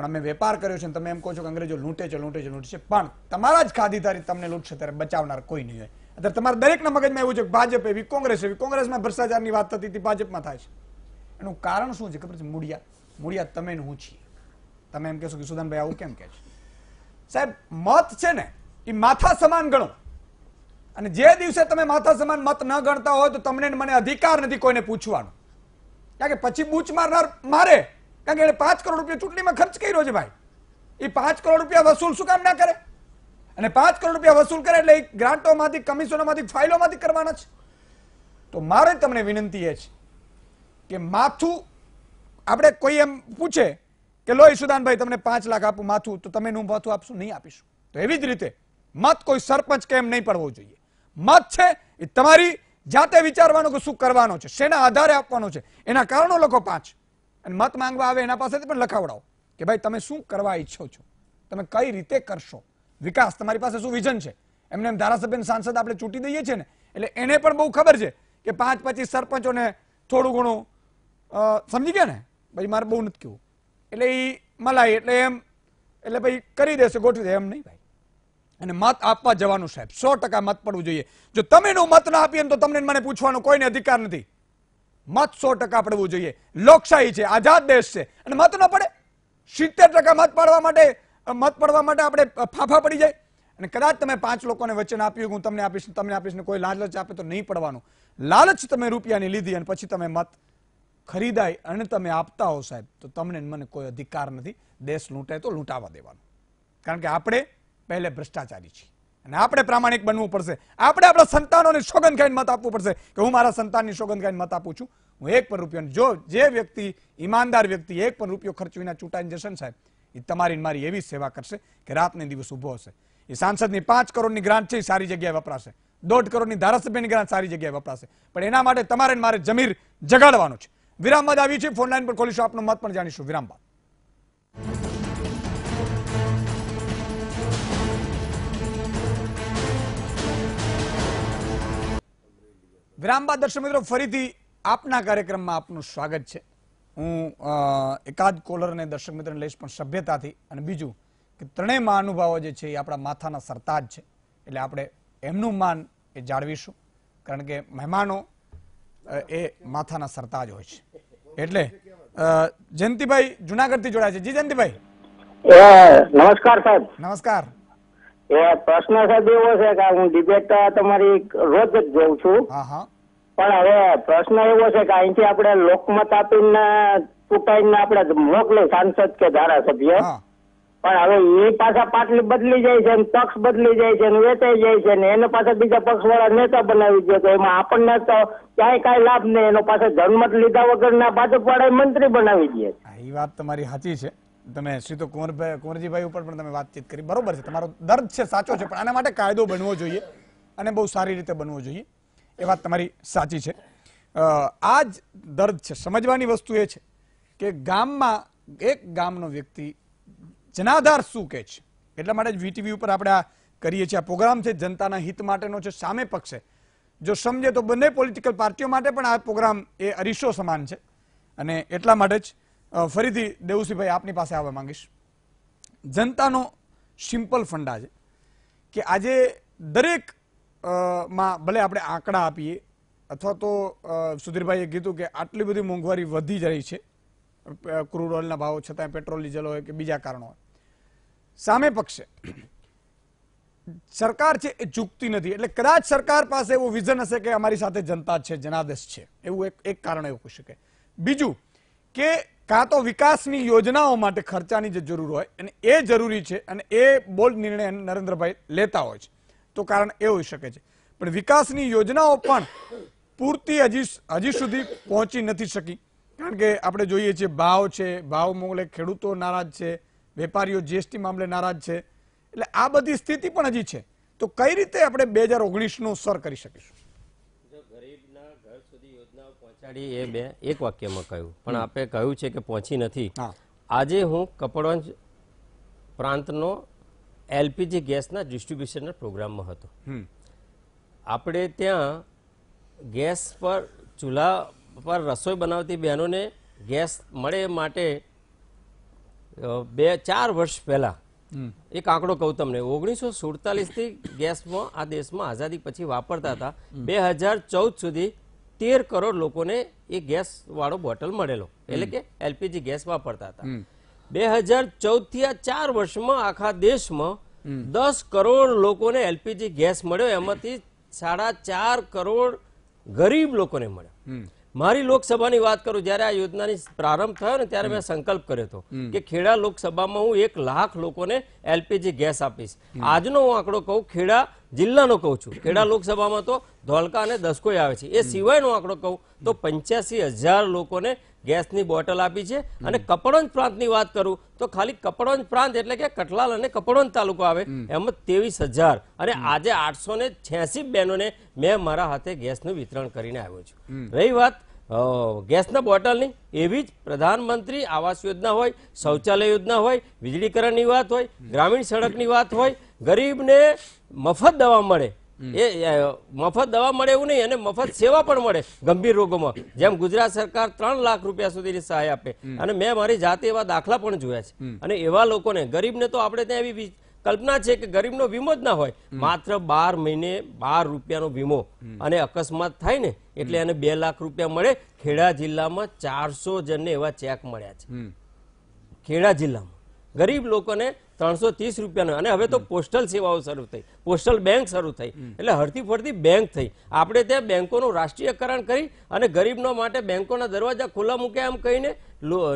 પણ અમે વેપાર કર્યો છે તમે એમ કહો છો કે અંગ્રેજો લૂંટે છે લૂંટે છે લૂંટે છે. પણ તમારા જ ખાધીધારી તમને લૂંટશે ત્યારે બચાવનાર કોઈ નહીં હોય. અત્યારે તમારા દરેકના મગજમાં એવું છે કે ભાજપ એવી કોંગ્રેસ એવી કોંગ્રેસમાં ભ્રષ્ટાચારની વાત થતી હતી, ભાજપમાં થાય છે. એનું કારણ શું છે ખબર છે? મૂળિયા. મૂળિયા તમે હું છીએ. તમે એમ કહેશો કે સુદાનભાઈ આવું કેમ કહે છે? સાહેબ, મત છે ને, એ માથા સમાન ગણો. અને જે દિવસે તમે માથા સમાન મત ન ગણતા હોય તો તમને મને અધિકાર નથી કોઈને પૂછવાનો. કારણ કે પછી બૂચ મારનાર મારે. કારણ કે એને પાંચ કરોડ રૂપિયા ચૂંટણીમાં ખર્ચ કર્યો છે ભાઈ. એ પાંચ કરોડ રૂપિયા વસૂલ શું કામ ના કરે? અને પાંચ કરોડ રૂપિયા વસૂલ કરે એટલે ગ્રાન્ટોમાંથી, કમિશનોમાંથી, ફાઇલોમાંથી કરવાના છે. તો મારે તમને વિનંતી એ છે કે માથું, આપણે કોઈ એમ પૂછે કે લો ઈશુદાનભાઈ તમને પાંચ લાખ આપું માથું, તો તમે નું માથું આપશું, નહીં આપીશું. તો એવી જ રીતે મત કોઈ સરપંચ કે એમ નહીં પડવો જોઈએ. મત છે એ તમારી જાતે વિચારવાનો કે શું કરવાનો છે, શેના આધારે આપવાનો છે. એના કારણો લખો પાંચ. અને મત માંગવા આવે એના પાસેથી પણ લખાવડાવો કે ભાઈ તમે શું કરવા ઈચ્છો છો? તમે કઈ રીતે કરશો? વિકાસ તમારી પાસે શું વિઝન છે? એમને એમ ધારાસભ્ય સાંસદ આપણે ચૂંટી દઈએ છીએ ને, એટલે એને પણ બહુ ખબર છે કે પાંચ પચીસ સરપંચોને થોડું ઘણું સમજી ગયા ને? ભાઈ મારે બહુ નથી કેવું એટલે એ મલાઈ, એટલે એમ, એટલે ભાઈ કરી દેશે, ગોઠવી દે. એમ નહીં ભાઈ. અને મત આપવા જવાનું સાહેબ, સો ટકા મત પડવું જોઈએ. જો તમે એનું મત ના આપીએ તો તમને મને પૂછવાનો કોઈને અધિકાર નથી. મત સો ટકા પડવું જોઈએ. લોકશાહી છે, આઝાદ દેશ છે. અને મત ન પડે. સિત્તેર ટકા મત પાડવા માટે, મત પડવા માટે આપણે ફાફા પડી જાય. અને કદાચ તમે પાંચ લોકોને વચન આપ્યું હું તમને આપીશ તમને આપીશ, ને કોઈ લાલચ આપે તો નહીં પડવાનું. લાલચ તમે રૂપિયાની લીધી અને પછી તમે મત ખરીદાય અને તમે આપતા હો સાહેબ, તો તમને મને કોઈ અધિકાર નથી. દેશ લૂંટાય તો લૂંટાવા દેવાનું. કારણ કે આપણે પહેલે ભ્રષ્ટાચારી છીએ. અને આપણે પ્રામાણિક બનવું પડશે. આપણે આપણા સંતાનોને સોગંદ ખાઈને મત આપવું પડશે કે હું મારા સંતાનની સોગંદ ખાઈને મત આપું છું. હું એક પણ રૂપિયો જો જે વ્યક્તિ, ઈમાનદાર વ્યક્તિ એક પણ રૂપિયો ખર્ચ વિના ચૂંટાઈને જશે સાહેબ, એ તમારી મારી એવી સેવા કરશે કે રાતને દિવસ ઊભો હશે. એ સાંસદની પાંચ કરોડની ગ્રાન્ટ છે એ સારી જગ્યાએ વપરાશે. દોઢ કરોડની ધારાસભ્યની ગ્રાન્ટ સારી જગ્યાએ વપરાશે. પણ એના માટે તમારે મારે જમીર જગાડવાનું છે. વિરામ બાદ આવી છે. ફોન લાઈન પર ખોલીશું. આપનો મત પણ જાણીશું. વિરામ વિરામ બાદ દર્શક મિત્રો ફરીથી આપના કાર્યક્રમમાં આપનું સ્વાગત છે. હું એકાદ કોલરને દર્શક મિત્રને લઈશ પણ સભ્યતાથી. અને બીજું કે ત્રણેય મહાનુભાવો જે છે એ આપણા માથાના સરતાજ છે. એટલે આપણે એમનું માન એ જાળવીશું. કારણ કે મહેમાનો એ માથાના સરતાજ હોય છે. એટલે જયંતિભાઈ જુનાગઢથી જોડાય છે. જી જયંતિભાઈ. નમસ્કાર સાહેબ. નમસ્કાર. એ પ્રશ્ન સાહેબ એવો છે કે હું ડિબેટ તમારી રોજ જ જોઉં છું. હા હા. પણ હવે પ્રશ્ન એવો છે કે અહીંથી આપણે લોકમત આપીને ચૂંટાઈને આપણે મોકલે સાંસદ કે ધારાસભ્ય. પણ હવે એ પાછા પાટલી બદલી જાય છે પક્ષ બદલી જાય છે ને વેચાઈ જાય છે ને એને પાછા બીજા પક્ષ વાળા નેતા બનાવી દે તો એમાં આપણને તો ક્યાંય કાંઈ લાભ નહીં એનો પાસે જન્મત લીધા વગરના ભાજપ વાળા મંત્રી બનાવી દે. એ વાત તમારી સાચી છે. તમે સીધો કુંવરભાઈ કુંવરજીભાઈ ઉપર પણ તમે વાતચીત કરી. બરોબર છે તમારો દર્દ છે સાચો છે પણ આના માટે કાયદો બનવો જોઈએ અને બહુ સારી રીતે બનવો જોઈએ. એ વાત તમારી સાચી છે. આ જ દર્દ છે. સમજવાની વસ્તુ એ છે કે ગામમાં એક ગામનો વ્યક્તિ જનાધાર શું કહે છે? એટલા માટે જ વીટીવી ઉપર આપણે આ કરીએ છીએ. આ પ્રોગ્રામ છે જનતાના હિત માટેનો છે, સામે પક્ષે. જો સમજે તો બંને પોલિટિકલ પાર્ટીઓ માટે પણ આ પ્રોગ્રામ એ અરીસો સમાન છે. અને એટલા માટે જ ફરીથી દેવુસિંહભાઈ આપની પાસે આવવા માંગીશ. જનતાનો સિમ્પલ ફંડા છે કે આજે દરેક માં, ભલે આપણે આંકડા આપીએ, અથવા તો સુધીરભાઈએ કીધું કે આટલી બધી મોંઘવારી વધી જ રહી છે ક્રૂડ ઓઇલના ભાવો છતાં પેટ્રોલ, ડીઝલ હોય કે બીજા કારણો હોય. સામે પક્ષે, સરકાર છે એ ચૂકતી નથી. એટલે કદાચ સરકાર પાસે એવું વિઝન હશે કે અમારી સાથે જનતા છે, જનાદેશ છે, એવું એક એક કારણ એવું કહી શકે બીજું કે કાં તો વિકાસની યોજનાઓ માટે ખર્ચાની જે જરૂર હોય, અને એ જરૂરી છે, અને એ બોલ્ડ નિર્ણય નરેન્દ્રભાઈ લેતા હોય છે. તો કારણ એ હોઈ શકે છે. પણ વિકાસની યોજનાઓ પણ પૂરતી હજી હજી સુધી પહોંચી નથી શકી. કારણ કે આપણે જોઈએ છીએ ભાવ છે ભાવ મામલે ખેડૂતો નારાજ છે વેપારીઓ જીએસટી મામલે નારાજ છે. એટલે આ બધી સ્થિતિ પણ હજી છે. તો કઈ રીતે આપણે બે હજાર ઓગણીસનું સર કરી શકીશું? ગરીબના ઘર સુધી યોજનાઓ પહોંચાડી એ બે એક વાક્યમાં કહ્યું. પણ આપે કહ્યું છે કે પહોંચી નથી. આજે હું કપડવંજ પ્રાંતનો એલપીજી ગેસના ડિસ્ટ્રીબ્યુશનના પ્રોગ્રામમાં હતો. આપણે ત્યાં ગેસ પર ચૂલા પર રસોઈ બનાવતી બહેનોને ગેસ મળે માટે બે ચાર વર્ષ પહેલા એક આંકડો કહું તમને. ઓગણીસો સુડતાલીસથી ગેસમાં આ દેશમાં આઝાદી પછી વાપરતા હતા. બે હજાર ચૌદ સુધી તેર કરોડ લોકોને એ ગેસ વાળો બોટલ મળેલો. એટલે કે એલપીજી ગેસ વાપરતા હતા. બે હજાર ચૌદથી આ ચાર વર્ષમાં આખા દેશમાં દસ કરોડ લોકોને એલપીજી ગેસ મળ્યો. એમાંથી સાડા ચાર કરોડ ગરીબ લોકોને મળ્યો. મારી લોકસભાની વાત કરું જ્યારે આ યોજનાની પ્રારંભ થયો ને ત્યારે મેં સંકલ્પ કર્યો હતો કે ખેડા લોકસભામાં હું એક લાખ લોકોને એલપીજી ગેસ આપીશ. આજનો હું આંકડો કહું ખેડા જિલ્લાનો કહું છું. ખેડા લોકસભામાં તો ધોલકા અને દસકોઈ આવે છે. એ સિવાયનો આંકડો કહું તો પંચ્યાસી હજાર લોકોને ગેસની બોટલ આપી છે અને કપડોંજ પ્રાંતની વાત કરું તો ખાલી કપડોંજ પ્રાંત એટલે કે કટલાલ અને કપડોંજ તાલુકો આવે એમાં ત્રેવીસ હજાર. અને આજે આઠસો ને છ્યાસી બહેનોને મેં મારા હાથે ગેસનું વિતરણ કરીને આવ્યો છું. રહી વાત ગેસના બોટલની? એવી જ પ્રધાનમંત્રી આવાસ યોજના હોય શૌચાલય યોજના હોય વીજળીકરણની વાત હોય ગ્રામીણ સડકની વાત હોય ગરીબને મફત દવા મળે. એ મફત દવા મળે એવું નહીં અને મફત સેવા પણ મળે ગંભીર રોગોમાં. જેમ ગુજરાત સરકાર ત્રણ લાખ રૂપિયા સુધીની સહાય આપે અને મેં મારી જાતે એવા દાખલા પણ જોયા છે. અને એવા લોકોને ગરીબને તો આપણે ત્યાં એવી કલ્પના છે કે ગરીબનો વીમો જ ના હોય. માત્ર બાર મહિને બાર રૂપિયાનો વીમો. અને અકસ્માત થાય ને એટલે એને બે લાખ રૂપિયા મળે. ખેડા જિલ્લામાં ચારસો જણને એવા ચેક મળ્યા છે. ખેડા જિલ્લામાં. ગરીબ લોકોને ત્રણસો ત્રીસ રૂપિયાનો. અને હવે તો પોસ્ટલ સેવાઓ શરૂ થઈ. પોસ્ટલ બેંક શરૂ થઈ. એટલે હરતી ફરતી બેંક થઈ. આપણે ત્યાં બેંકોનું રાષ્ટ્રીયકરણ કરી અને ગરીબનો માટે બેંકોના દરવાજા ખુલ્લા મૂક્યા એમ કહીને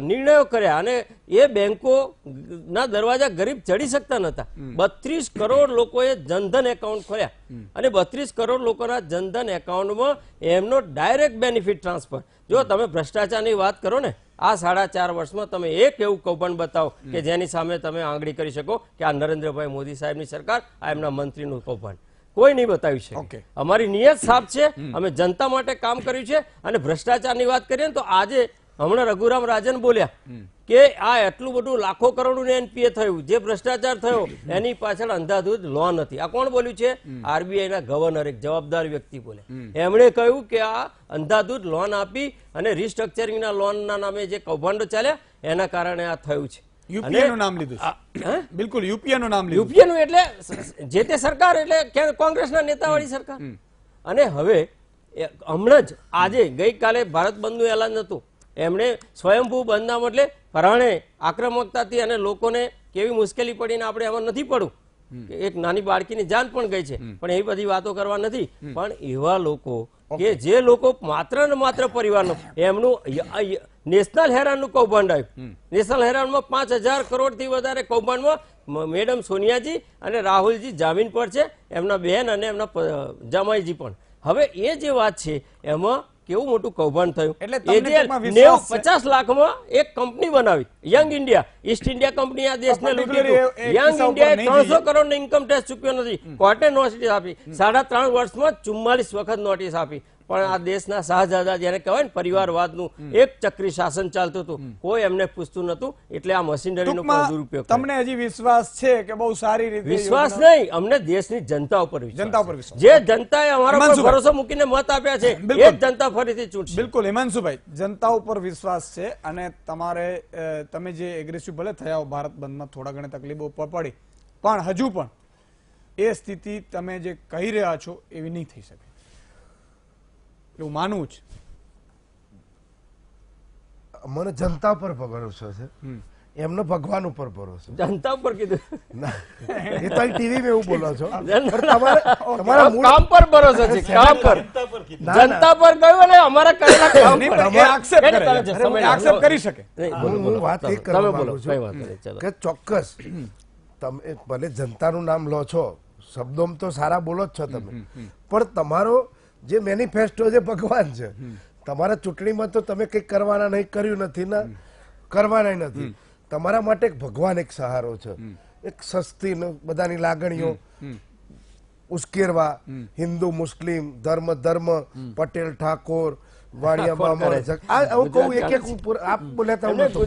નિર્ણયો કર્યા. અને એ બેંકોના દરવાજા ગરીબ ચડી શકતા નતા. બત્રીસ કરોડ લોકોએ જનધન એકાઉન્ટ ખોલ્યા. અને બત્રીસ કરોડ લોકોના જનધન એકાઉન્ટમાં એમનો ડાયરેક્ટ બેનિફિટ ટ્રાન્સફર. જો તમે ભ્રષ્ટાચારની વાત કરો ને આ સાડા ચાર વર્ષમાં તમે એક એવું કૌભાંડ બતાવો કે જેની સામે તમે આંગળી કરી શકો કે આ નરેન્દ્રભાઈ મોદી સાહેબની સરકાર આ એમના મંત્રીનું કૌભાંડ. કોઈ નહીં બતાવી છે અમારી નિયત સાફ છે અમે જનતા માટે કામ કર્યું છે અને ભ્રષ્ટાચારની વાત કરીએ ને તો આજે હમણાં રઘુરામ રાજન બોલ્યા કે આ એટલું બધું લાખો કરોડનું એનપીએ થયું જે ભ્રષ્ટાચાર થયો એની પાછળ અંધાધૂધ લોન હતી આ કોણ બોલ્યું છે? આરબીઆઈના ગવર્નર એક જવાબદાર વ્યક્તિ બોલે એમણે કહ્યું કે આ અંધાધૂત લોન આપી અને રિસ્ટ્રક્ચરિંગ ના લોન નામે જે કૌભાંડો ચાલ્યા એના કારણે આ થયું છે. નામ લીધું બિલકુલ યુપીએનું નામ લીધું યુપીએનું એટલે જે તે સરકાર એટલે કોંગ્રેસના નેતાવાળી સરકાર. અને હવે હમણાં જ આજે ગઈકાલે ભારત બંધનું એલાન હતું. એમણે સ્વયંભૂ બંધના એટલે પરાણે આક્રમકતાથી અને લોકોને કેવી મુશ્કેલી પડીને આપણે એમાં નથી પડવું. એક નાની બાળકીની જાન પણ ગઈ છે. પણ એવી બધી વાતો કરવા નથી. પણ એવા લોકો કે જે લોકો માત્ર ને માત્ર પરિવારનો એમનું નેશનલ હેરાનનું કૌભાંડ આવ્યું. નેશનલ હેરાનમાં પાંચ હજાર કરોડથી વધારે કૌભાંડમાં મેડમ સોનિયાજી અને રાહુલજી જામીન પર છે. એમના બહેન અને એમના જમાઈજી પણ. હવે એ જે વાત છે એમાં કેવું મોટું કૌભાંડ થયું? એટલે નેવું? પચાસ લાખમાં એક કંપની બનાવી young India East India company આ દેશને યંગ ઇન્ડિયાએ ત્રણસો. કરોડ ઇન્કમ ટેક્સ ચૂક્યો નથી. કોર્ટે નોટિસ આપી. સાડા ત્રણ વર્ષમાં ચુમ્માલીસ વખત નોટિસ આપી. પણ આ દેશના શાહજાદા જયારે કહેવાય ને પરિવારવાદનું એક ચક્રી શાસન ચાલતું હતું કોઈ એમને પૂછતું નતું એટલે આ મશીનરીનો દુરુપયોગ તમને હજી વિશ્વાસ છે કે બહુ સારી રીતે વિશ્વાસ નહીં અમને દેશની જનતા ઉપર જનતા ઉપર જે જનતાએ અમારા પર ભરોસો મૂકીને મત આપ્યા છે એ જનતા ફરીથી ચૂંટશે. બિલકુલ હિમાંશુભાઈ જનતા ઉપર વિશ્વાસ છે અને તમારે તમે જે એગ્રેસિવ ભલે થયા હો ભારત બંધમાં થોડા ઘણી તકલીફો ઉપર પડી પણ હજુ પણ એ સ્થિતિ તમે જે કહી રહ્યા છો એવી નહીં થઈ શકે. એવું માનવું છે મને જનતા પર ભરોસો છે. એમનો ભગવાન ઉપર ભરોસો. જનતા ઉપર કીધું. એ તો ટીવી માં એવું બોલો છો. તમારા કામ પર ભરોસો છે કામ પર. જનતા પર ગયો અને અમારા કરેલા કામ પર. આક્ષેપ કરે છે. આક્ષેપ કરી શકે. હું વાત એ કરવા બોલો, માંગુ છું કે ચોક્કસ તમે ભલે જનતાનું નામ લો છો શબ્દોમાં તો સારા બોલો જ છો તમે. પણ તમારો જે મેનિફેસ્ટો જે ભગવાન છે. તમારા ચૂંટણીમાં તો તમે કંઈક કરવાના નહીં કર્યું નથી ને. કરવાના નથી. તમારા માટે ભગવાન એક સહારો છે. એક સસ્તી બધાની લાગણીઓ ઉશ્કેરવા. હિન્દુ મુસ્લિમ ધર્મ ધર્મ પટેલ ઠાકોર છે? હું કહું એક એક ગુજરાત છે છું.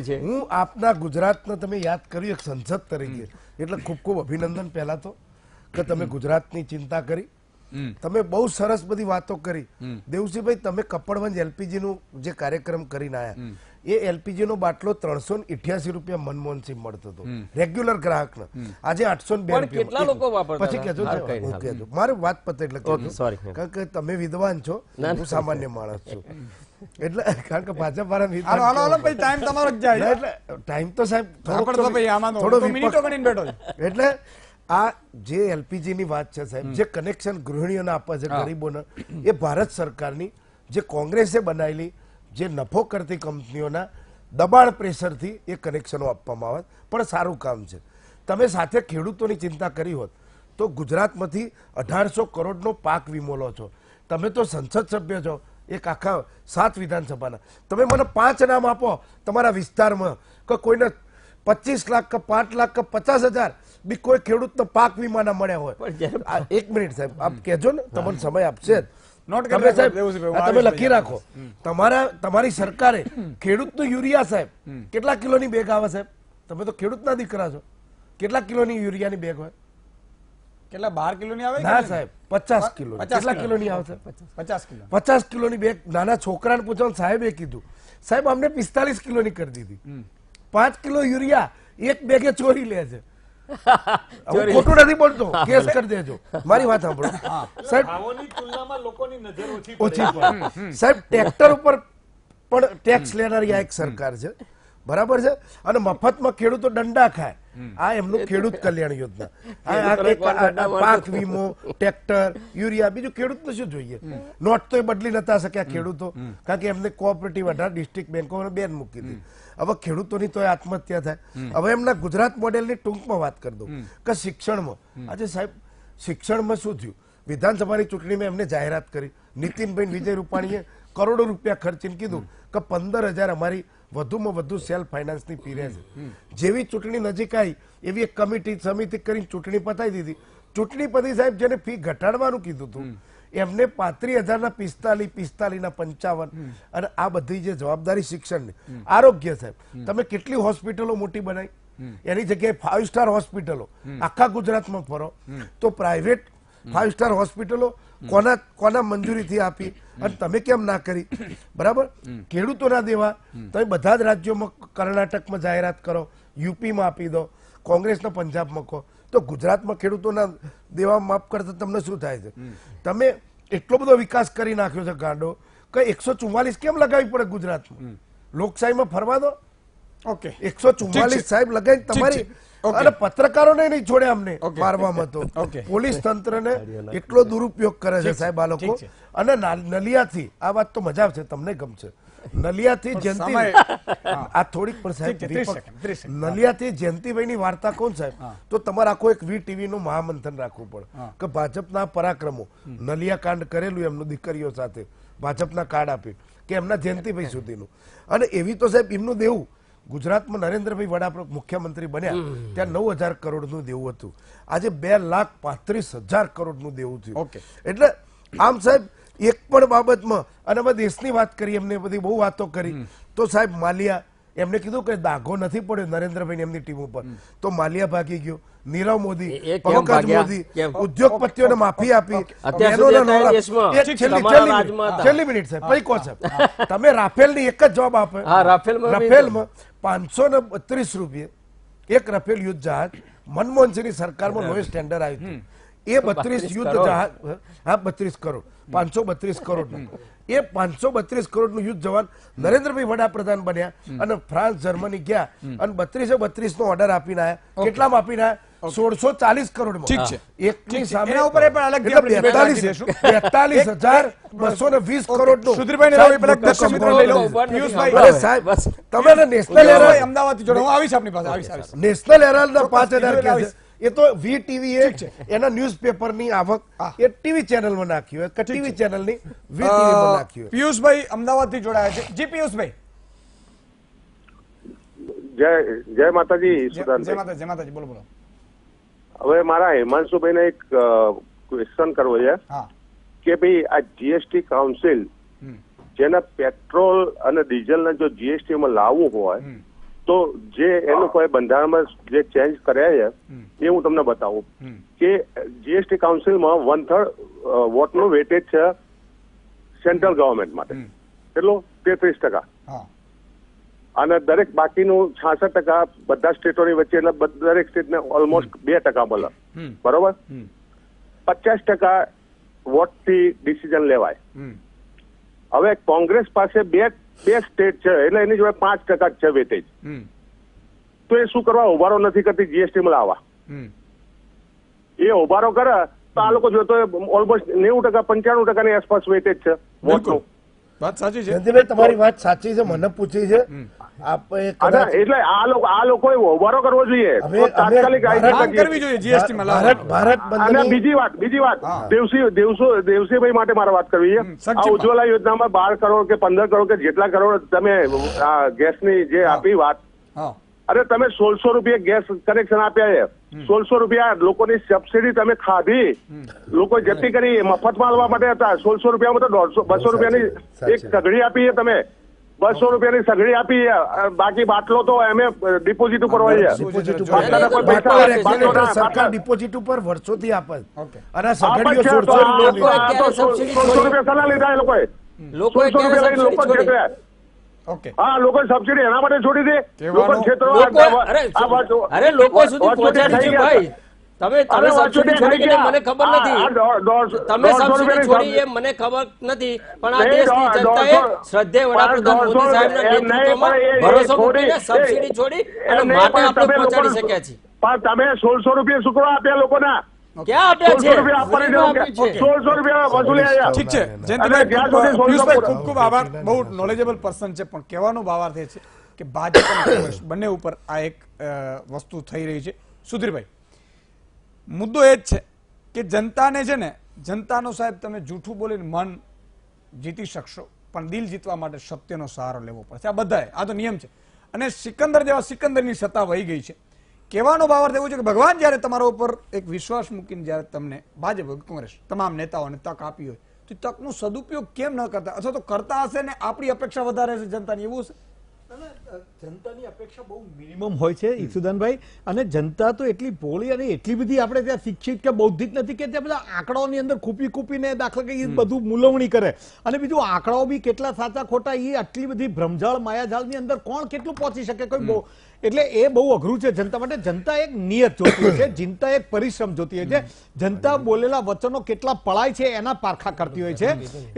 છે? આપના ગુજરાતને તમે યાદ કર્યું એક સંસદ તરીકે. એટલે ખૂબ ખૂબ અભિનંદન પહેલા તો. કે તમે ગુજરાતની ચિંતા કરી. તમે બહુ સરસ બધી વાતો કરી. દેવસિંહભાઈ તમે કપડવંજ એલપીજીનું જે કાર્યક્રમ કરીને આવ્યા એ એલપીજી નો બાટલો ત્રણસો ઇઠ્યાસી રૂપિયા મનમોહનસિંહ મળતો હતો. રેગ્યુલર ગ્રાહક આજે આઠસો બે રૂપિયા કેટલા લોકો વાપરતા પછી કેજો નહીં, મારે વાત પતે એટલે. કારણ કે તમે વિદ્વાન છો. હું સામાન્ય માણસ છું. એટલે કારણ કે ભાજપ વાળા હાલો વિદ્વાન હાલો હાલો ભાઈ ટાઈમ તમારો જ જાય. એટલે ટાઈમ તો સાહેબ થોડો મિનિટો ગણીને બેઠો એટલે આ જે એલપીજી ની વાત છે સાહેબ જે કનેક્શન ગૃહિણીઓને આપવા છે ગરીબોને એ ભારત સરકારની જે કોંગ્રેસે બનાવેલી જે નફો કરતી કંપનીઓના દબાણ પ્રેશરથી એ કનેક્શનો આપવામાં આવે. પણ સારું કામ છે. તમે સાથે ખેડૂતોની ચિંતા કરી હોત તો ગુજરાતમાંથી અઢારસો કરોડનો પાક વીમો લો છો. તમે તો સંસદ સભ્ય છો એક આખા સાત વિધાનસભાના. તમે મને પાંચ નામ આપો તમારા વિસ્તારમાં કે કોઈને પચીસ લાખ કે પાંચ લાખ કે પચાસ હજાર બી કોઈ ખેડૂતનો પાક વીમા ના મળ્યા હોય. એક મિનિટ સાહેબ આપ કહેજો ને તમને સમય આપશે તમે લખી રાખો. તમારા તમારી સરકારે ખેડૂતનું યુરિયા સાહેબ કેટલા કિલોની બેગ આવે સાહેબ? તમે તો ખેડૂતના દીકરા છો. કેટલા કિલોની યુરિયાની બેગ હોય? કેટલા બાર કિલોની આવે ના સાહેબ પચાસ કિલો પચાસ કેટલા કિલો. કિલોની આવે પચાસ. કિલો. પચાસ કિલોની બેગ નાના છોકરાને પૂછવાનું સાહેબ સાહેબે કીધું. સાહેબ અમને પિસ્તાલીસ કિલોની કરી દીધી. પાંચ કિલો યુરિયા એક બેગે ચોરી લે છે. ખોટું નથી બોલતો. કેસ કરી દેજો. મારી વાત સાંભળો. સાહેબ લોકોની નજર ઓછી પડે. સાહેબ ટ્રેક્ટર ઉપર પણ ટેક્સ લેનારી આ એક સરકાર છે. બરાબર છે? અને મફતમાં ખેડૂતો દંડા ખાય. આ એમનું ખેડૂત કલ્યાણ યોજના. પાક વીમો ટ્રેક્ટર યુરિયા બીજું ખેડૂતને શું જોઈએ? નોટ તો એ બદલી નતા શક્યા ખેડૂતો. કારણ કે એમને કોઓપરેટિવ અઢાર ડિસ્ટ્રિક્ટ બેંકો બેન મૂકી હતી હવે ખેડૂતોની તો આત્મહત્યા થાય. હવે એમના ગુજરાત મોડેલની ટૂંકમાં વાત કરી દઉં કે શિક્ષણમાં. આજે સાહેબ, શિક્ષણમાં શું થયું? વિધાનસભાની ચૂંટણીમાં એમને જાહેરાત કરી. નીતિનભાઈ વિજય રૂપાણીએ કરોડો રૂપિયા ખર્ચીને કીધું કે પંદર હજાર અમારી વધુમાં વધુ સેલ્ફ ફાઇનાન્સની ફી રહે છે જેવી ચૂંટણી નજીક આવી, એવી એક કમિટી સમિતિ કરીને ચૂંટણી પતાવી દીધી. ચૂંટણી પતિ સાહેબ જેને ફી ઘટાડવાનું કીધું હતું એમને પાંત્રીસ હજારના પિસ્તાલીસ પિસ્તાલીસ ના પંચાવન અને આ બધી જે જવાબદારી શિક્ષણની. આરોગ્ય સાહેબ તમે કેટલી હોસ્પિટલો મોટી બનાવી એની જગ્યાએ ફાઈવ સ્ટાર હોસ્પિટલો. આખા ગુજરાતમાં ફરો. તો પ્રાઇવેટ ફાઈવ સ્ટાર હોસ્પિટલો કોના કોના મંજૂરીથી આપી? અને તમે કેમ ના કરી? બરાબર? ખેડૂતોના દેવા. તમે બધા જ રાજ્યોમાં કર્ણાટકમાં જાહેરાત કરો. યુપીમાં આપી દો. કોંગ્રેસના પંજાબમાં કહો તો ગુજરાતમાં ખેડૂતોના દેવા માફ કરતા તમને શું થાય છે? તમે એટલો બધો વિકાસ કરી નાખ્યો છે ગાંડો કે એકસો ચુમ્માલીસ કેમ લગાવી પડે ગુજરાતમાં? લોકશાહીમાં ફરવા દો. ઓકે. એકસો ચુમ્માલીસ સાહેબ લગાવી તમારી અને અને પત્રકારોને નહીં છોડે અમને મારવામાં તો. પોલીસ તંત્રને એટલો દુરુપયોગ કરે છે સાહેબ આ લોકો. અને ના- નલિયાથી આ વાત તો મજા આવશે તમને ગમશે. નલિયાથી જયંતિ આ થોડીક પણ સાહેબ નલિયાથી જયંતિભાઈ જયંતિભાઈની વાર્તા કોણ સાહેબ? તો તમારે આખો એક વી ટીવી નું મહામંથન રાખવું પડે. કે ભાજપના પરાક્રમો. નલિયા કાંડ કરેલું એમનું દીકરીઓ સાથે. ભાજપના કાર્ડ આપ્યું કે એમના જયંતિભાઈ સુધીનું. અને એવી તો સાહેબ એમનું દેવું. ગુજરાતમાં નરેન્દ્રભાઈ વડાપ્રધાન મુખ્યમંત્રી બન્યા. ત્યાં નવ હજાર કરોડનું દેવું હતું. આજે બે લાખ પાંત્રીસ હજાર કરોડનું દેવું થયું. ઓકે. એટલે આમ સાહેબ એક પણ બાબતમાં અને અમે દેશની વાત કરી એમને બધી બહુ વાતો કરી. તો સાહેબ માલિયા એમને કીધું કે દાગો નથી પડ્યો નરેન્દ્રભાઈ એમની ટીમ ઉપર. તો માલિયા ભાગી ગયો. નીરવ મોદી પંકજ મોદી ઉદ્યોગપતિઓને માફી આપી. છેલ્લી- મિનિટ, સાહેબ. પછી કહો સાહેબ. તમે રાફેલની એક જ જવાબ આપે. રાફેલમાં પાંચસો ને બત્રીસ રૂપિયે એક રાફેલ યુદ્ધ જહાજ મનમોહનસિંહની સરકારમાં નવું સ્ટેન્ડર્ડ આવ્યું હતું. એ બત્રીસ યુદ્ધ જહાજ હા બત્રીસ કરોડ. પાંચસો બત્રીસ કરોડ એ પાંચસો બત્રીસ કરોડનું યુદ્ધ જવાન નરેન્દ્રભાઈ વડાપ્રધાન બન્યા અને ફ્રાન્સ જર્મની ગયા અને બત્રીસે બત્રીસ નો ઓર્ડર આપીને આવ્યા કેટલામાં આપીને આવ્યા સોળસો ચાલીસ કરોડ ઠીક છે. એકની સામે ઉપર બેતાલીસ બેતાલીસ હજાર બસો ને વીસ કરોડનું સુધીરભાઈને રવિ પેલા દર્શક મિત્રો લઈ લો. સાહેબ તમે નેશનલ એરાલ હેરાલ્ડ અમદાવાદથી જોડો. હું આવીશ આપની પાસે. આવીશ નેશનલ હેરાલ્ડ ના પાંચ હજાર એ તો વી ટીવી એ એના ન્યૂઝપેપરની આવક એ ટીવી ચેનલમાં નાખ્યું કે ટીવી ચેનલની વી ટીવી માં નાખ્યું પિયુષભાઈ અમદાવાદથી જોડાયા છે. જી પિયુષભાઈ. જય જય માતાજી સુદાન જય માતાજી જય માતાજી બોલો બોલો. હવે મારા હિમાંશુભાઈને એક ક્વેશ્ચન કરવો છે. કે ભાઈ આ જીએસટી કાઉન્સિલ જેના પેટ્રોલ અને ડીઝલને જો જીએસટી માં લાવવું હોય. તો જે એનું કોઈ બંધારણમાં જે ચેન્જ કર્યા છે એ હું તમને બતાવું. કે જીએસટી કાઉન્સિલમાં વન થર્ડ વોટનું વેટેજ છે સેન્ટ્રલ ગવર્મેન્ટ માટે. કેટલું? તેત્રીસ ટકા. અને દરેક બાકીનું છાસઠ ટકા બધા સ્ટેટોની વચ્ચે એટલે દરેક સ્ટેટને ઓલમોસ્ટ બે ટકા મળે. બરોબર? પચાસ ટકા વોટથી ડિસિઝન લેવાય. હવે કોંગ્રેસ પાસે બે બે સ્ટેટ છે એટલે એની જોડે પાંચ ટકા જ છે વેટેજ. તો એ શું કરવા ઉભારો નથી કરતી જીએસટી માં લાવવા. એ ઉભારો કરે તો આ લોકો જોતો ઓલમોસ્ટ નેવું ટકા પંચાણું ટકાની આસપાસ વેટેજ છે વોટનું. વાત સાચી છે. તમારી વાત સાચી છે મને પૂછી છે. એટલે આ લોકો આ લોકોએ ઉભારો કરવો જોઈએ. તાત્કાલિક હવે આવી માંગ શકે. કરવી જોઈએ જીએસટી ભારત ભારત અને બીજી વાત બીજી વાત. દેવસી દેવસો દેવસીભાઈ માટે મારે વાત કરવી છે. આ ઉજ્જવલા યોજનામાં બાર કરોડ કે પંદર કરોડ કે જેટલા કરોડ તમે ગેસ ગેસની જે આપી વાત અરે તમે સોળસો રૂપિયા ગેસ કનેક્શન આપ્યા છે. સોળસો રૂપિયા લોકોની સબસિડી તમે ખાધી. લોકો જતી કરી મફત માલવા માટે હતા. સોળસો રૂપિયામાં તો દોઢસો બસો રૂપિયાની એક સગડી આપી છે તમે. બસો રૂપિયાની સગડી આપી બાકી બાટલો તો એમે ડિપોઝિટ ઉપર હોય સરકાર ડિપોઝિટ ઉપર વર્ષોથી આપે. અને સગડીઓ સોળસો રૂપિયા સલાહ લીધા એ લોકોએ. સોળસો રૂપિયા લઈને લોકો? છેતર્યા. ઓકે. હા લોકો સબસિડી એના માટે છોડી દે લોકો છેતરવા- અરે આ વાત- અરે લોકો સુધી પહોંચાડી છે ભાઈ. તમે તમે સબસિડી છોડી કે મને ખબર નથી. તમે સબસિડી છોડી એ મને ખબર નથી. પણ આ દેશની જનતાએ શ્રદ્ધે વડાપ્રધાન મોદી સાહેબના નેતૃત્વમાં ભરોસો મૂકીને સબસિડી છોડી અને માટે આપણે પહોંચાડી શક્યા છીએ. પણ તમે સોળસો રૂપિયા શું કરવા આપ્યા લોકોના બંને ઉપર આ એક અ, વસ્તુ થઈ રહી છે. સુધીરભાઈ. મુદ્દો એ જ છે કે જનતાને છે ને, જનતાનો સાહેબ તમે જૂઠું બોલીને મન જીતી શકશો, પણ દિલ જીતવા માટે સત્યનો સહારો લેવો પડશે. આ બધાએ આ તો નિયમ છે. અને સિકંદર જેવા સિકંદરની સત્તા વહી ગઈ છે. કહેવાનો ભાવાર્થ એવું છે કે ભગવાન જ્યારે તમારા ઉપર એક વિશ્વાસ મૂકીને જ્યારે તમને ભાજપ કોંગ્રેસ, તમામ નેતાઓને તક આપી હોય, તો તકનો સદુપયોગ કેમ ન કરતા? અથવા તો કરતા હશે ને આપણી અપેક્ષા વધારે છે જનતાની? એવું હશે? જનતાની અપેક્ષા બહુ મિનિમમ હોય છે ઈસુદાનભાઈ. અને જનતા તો એટલી ભોળી અને એટલી બધી આપણે ત્યાં શિક્ષિત કે બૌદ્ધિક નથી કે ત્યાં બધા આંકડાઓની અંદર ખૂપી ખૂપીને દાખલા કે એ બધું મૂલવણી કરે. અને બીજું આંકડાઓ બી કેટલા સાચા ખોટા એ આટલી બધી ભ્રમજાળ માયાજાળની અંદર કોણ કેટલું પહોંચી શકે કોઈ બહુ એટલે એ બહુ અઘરું છે જનતા માટે. જનતા એક નિયત જોતી હોય છે જનતા એક પરિશ્રમ જોતી હોય છે. જનતા બોલેલા વચનો કેટલા પળાય છે એના પારખા કરતી હોય છે.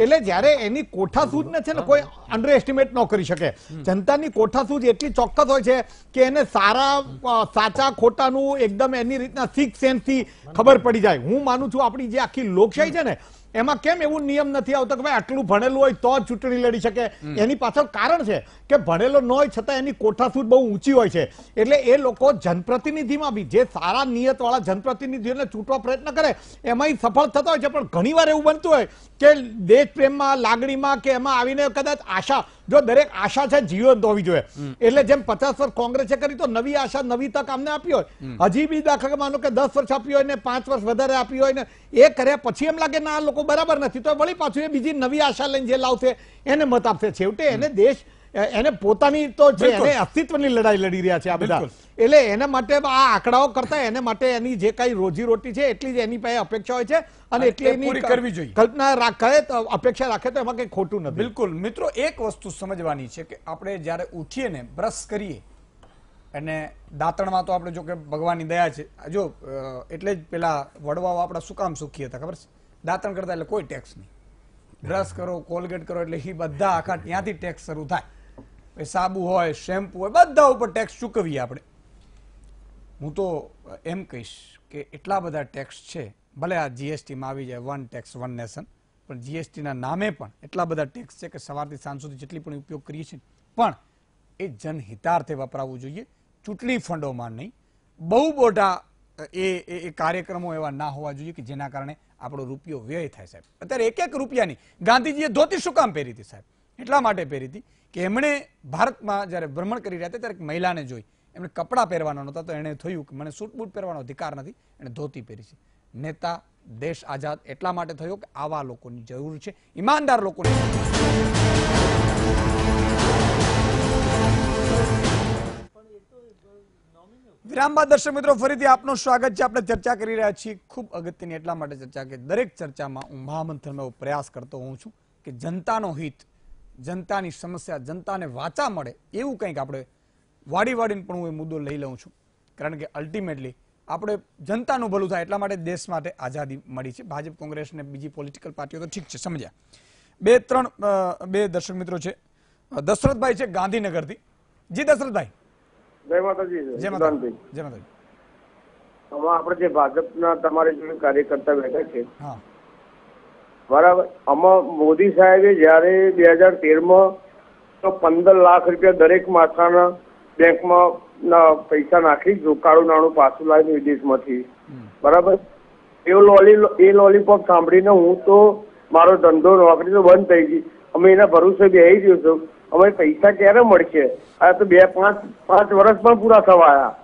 એટલે જ્યારે એની કોઠા સૂચને છે ને કોઈ અંડર એસ્ટિમેટ ન કરી શકે. જનતાની કોઠાસૂઝ એટલી ચોક્કસ હોય છે કે એને સારા સાચા ખોટાનું એકદમ એની રીતના સિક્સ સેન્સથી ખબર પડી જાય. હું માનું છું આપણી જે આખી લોકશાહી છે ને એમાં કેમ એવું નિયમ નથી આવતો કે ભાઈ આટલું ભણેલું હોય તો જ ચૂંટણી લડી શકે? એની પાછળ કારણ છે કે ભણેલો ન હોય છતાં એની કોઠાસૂઝ બહુ ઊંચી હોય છે. એટલે એ લોકો જનપ્રતિનિધિમાં બી જે સારા નિયતવાળા જનપ્રતિનિધિઓને ચૂંટવા પ્રયત્ન કરે એમાં સફળ થતા હોય છે. પણ ઘણીવાર એવું બનતું હોય કે દેશ પ્રેમમાં લાગણીમાં કે એમાં આવીને કદાચ આશા જો દરેક આશા છે જીવંત હોવી જોઈએ. એટલે જેમ પચાસ વર્ષ કોંગ્રેસે કરી તો નવી આશા નવી તક અમને આપી હોય. હજી બી દાખલા માનો કે દસ વર્ષ આપી હોય ને પાંચ વર્ષ વધારે આપી હોય ને એ કર્યા પછી એમ લાગે ના આ લોકો બરાબર નથી. તો વળી પાછું એ બીજી નવી આશા લઈને જે લાવશે એને મત આપશે. છેવટે એને દેશ એને પોતાની તો છે. એને અસ્તિત્વની લડાઈ લડી રહ્યા છે આ બધા. એટલે એના માટે આ આંકડાઓ કરતા એને માટે એની જે કઈ રોજી રોટી છે એટલી જ એની પાસે અપેક્ષા હોય છે અને એટલી એની કરવી જોઈએ. કલ્પના રાખે તો અપેક્ષા રાખે તો એમાં કઈ ખોટું નથી. બિલકુલ. મિત્રો એક વસ્તુ સમજવાની છે કે આપણે જ્યારે ઉઠીએ ને બ્રશ કરીએ અને દાંતણમાં તો આપણે જો કે ભગવાનની દયા છે. જો એટલે જ પેલા વડવાઓ આપણા શું કામ સુખી હતા ખબર છે? દાંતણ કરતા એટલે કોઈ ટેક્સ નહીં. બ્રશ કરો કોલગેટ કરો એટલે એ બધા આખા ત્યાંથી ટેક્સ શરૂ થાય. સાબુ હોય શેમ્પુ હોય, બધા ઉપર ટેક્સ ચૂકવીએ આપણે. હું તો એમ કહીશ કે એટલા બધા ટેક્સ છે, ભલે આ જીએસટીમાં આવી જાય વન ટેક્સ વન નેશન પણ જીએસટીના નામે પણ એટલા બધા ટેક્સ છે કે સવારથી સાંજ સુધી જેટલી પણ ઉપયોગ કરીએ છીએ. પણ એ જનહિતાર્થે વપરાવવું જોઈએ, ચૂંટણી ફંડોમાં નહીં. બહુ મોટા એ, એ- કાર્યક્રમો એવા ના હોવા જોઈએ કે જેના કારણે આપણો રૂપિયો વ્યય થાય સાહેબ. અત્યારે એક એક રૂપિયાની ગાંધીજીએ ધોતી શું કામ પહેરી હતી સાહેબ? એટલા માટે પહેરી હતી? કે એમણે ભારતમાં જ્યારે ભ્રમણ કરી રહ્યા હતા ત્યારે એક મહિલાને જોઈ. એમણે કપડાં પહેરવાના નહોતા તો એણે થયું કે મને સૂટ બૂટ પહેરવાનો અધિકાર નથી. એણે ધોતી પહેરી છે. નેતા, દેશ આઝાદ એટલા માટે થયો કે આવા લોકોની જરૂર છે. ઈમાનદાર લોકોની. વિરામ બાદ દર્શક મિત્રો, ફરીથી આપનું સ્વાગત છે. આપણે ચર્ચા કરી રહ્યા છીએ ખૂબ અગત્યની એટલા માટે ચર્ચા કે દરેક ચર્ચામાં હું મહામંથનનો પ્રયાસ કરતો હોઉં છું કે જનતાનો હિત જનતાની સમસ્યા જનતાને વાચા મળે એવું કંઈક આપણે વાડી વાડીને પણ હું એ મુદ્દો લઈ લઉં છું. કારણ કે અલ્ટિમેટલી આપણે જનતાનું ભલું થાય એટલા માટે દેશ માટે આઝાદી મળી છે. ભાજપ કોંગ્રેસ ને બીજી પોલિટિકલ પાર્ટીઓ તો ઠીક છે સમજ્યા. બે ત્રણ બે દર્શક મિત્રો છે. દશરથભાઈ છે ગાંધીનગરથી. જી દશરથભાઈ. જય માતાજી જય સુદાનભાઈ. માતા જય માતાજી. આપણે જે ભાજપના તમારી જોડે કાર્યકર્તા બેઠા છે હા. બરાબર. આમાં મોદી સાહેબે જ્યારે બે હજાર તેરમાં તો પંદર લાખ રૂપિયા દરેક માથાના બેંકમાં પૈસા નાખી રોકાણું નાણું પાછું લાવીને વિદેશમાંથી. બરાબર? એ લોલી એ લોલીપોપ સાંભળીને હું તો મારો ધંધો નોકરી તો બંધ થઈ ગઈ. અમે એના ભરોસે બેસી ગયો છું. અમે પૈસા ક્યારે મળશે? આ તો બે પાંચ પાંચ વર્ષ પણ પૂરા થવા આયા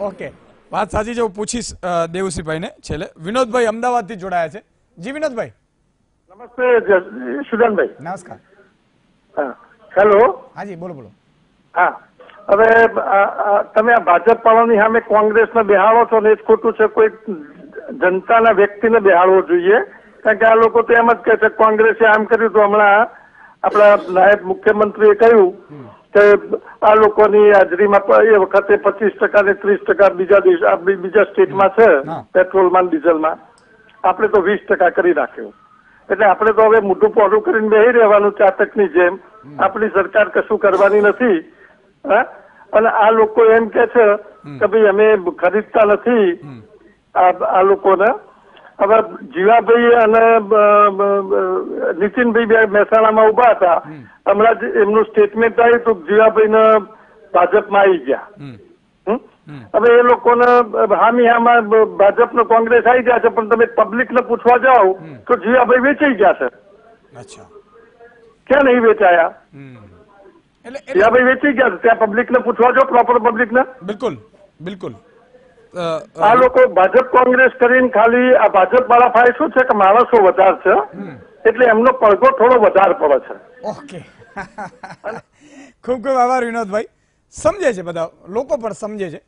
ઓકે. વાત સાચી છે હું પૂછીશ દેવસિંહભાઈને છેલ્લે. વિનોદભાઈ અમદાવાદથી જોડાયા છે. જી વિનોદભાઈ. નમસ્તે સુદાનભાઈ. નમસ્કાર. હા હેલો. હાજી બોલો બોલો. હા. હવે તમે આ ભાજપ વાળાની સામે કોંગ્રેસને બેહાડો છો ને એ જ ખોટું છે કોઈ જનતાના વ્યક્તિને બેહાડવો જોઈએ. કારણ કે આ લોકો તો એમ જ કહે છે કોંગ્રેસે આમ કર્યું તો હમણાં આપણા નાયબ મુખ્યમંત્રીએ કહ્યું કે આ લોકોની હાજરીમાં એ વખતે પચીસ ટકા ને ત્રીસ ટકા બીજા દેશ બીજા સ્ટેટમાં છે. પેટ્રોલમાં ડીઝલમાં. આપણે તો વીસ ટકા કરી નાખ્યું. એટલે આપણે તો હવે મોટું પોડું કરીને બેસી રહેવાનું ચાતકની જેમ. આપણી સરકાર કશું કરવાની નથી. હા? અને આ લોકો એમ કે છે કે ભાઈ અમે ખરીદતા નથી. આ આ લોકોને હવે જીવાભાઈ અને નીતિનભાઈ બે મહેસાણામાં ઊભા હતા. હમણાં જ એમનું સ્ટેટમેન્ટ આવ્યું તો જીવાભાઈને ભાજપમાં આવી ગયા. હવે એ લોકોને હામી હામાં બ- ભાજપનો કોંગ્રેસ આવી ગયા છે પણ તમે પબ્લિક ને પૂછવા જાઓ તો જીવાભાઈ વેચાઈ ગયા છે. ક્યાં નહીં વેચાયા? જીવાભાઈ વેચી ગયા છે. ત્યાં પબ્લિક ને પૂછવા જાઓ પ્રોપર પબ્લિકને બિલકુલ બિલકુલ. અ, આ લોકો ભાજપ કોંગ્રેસ કરીને ખાલી આ ભાજપ વાળા ફાય શું છે કે માણસો વધારે છે? એટલે એમનો પડઘો થોડો વધારે પડે છે. ઓકે. ખૂબ ખૂબ આભાર વિનોદભાઈ. સમજે છે બધા લોકો પણ સમજે છે.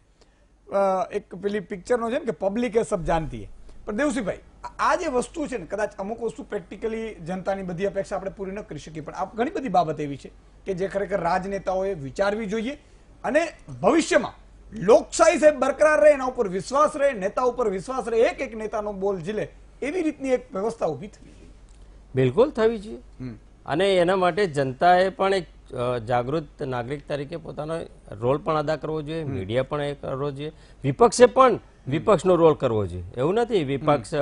એક પેલી પિક્ચરનો છે ને કે પબ્લિક એ સબ જાણતી હે. પણ દેવસિંહભાઈ આ- જે વસ્તુ છે ને કદાચ અમુક વસ્તુ પ્રેક્ટિકલી જનતાની બધી અપેક્ષા આપણે પૂરી ન કરી શકીએ પણ આ ઘણી બધી બાબત એવી છે કે જે ખરેખર રાજનેતાઓએ વિચારવી જોઈએ અને ભવિષ્યમાં લોકશાહી સાહેબ બરકરાર રહે એના ઉપર વિશ્વાસ રહે નેતા ઉપર વિશ્વાસ રહે એક એક નેતાનો બોલ ઝીલે. એવી રીતની એક વ્યવસ્થા ઊભી થવી જોઈએ. બિલકુલ થવી જોઈએ. અને એના માટે જનતાએ પણ એક જાગૃત નાગરિક તરીકે પોતાનો રોલ પણ અદા કરવો જોઈએ મીડિયા પણ એ કરવો જોઈએ. વિપક્ષે પણ વિપક્ષનો રોલ કરવો જોઈએ. એવું નથી વિપક્ષ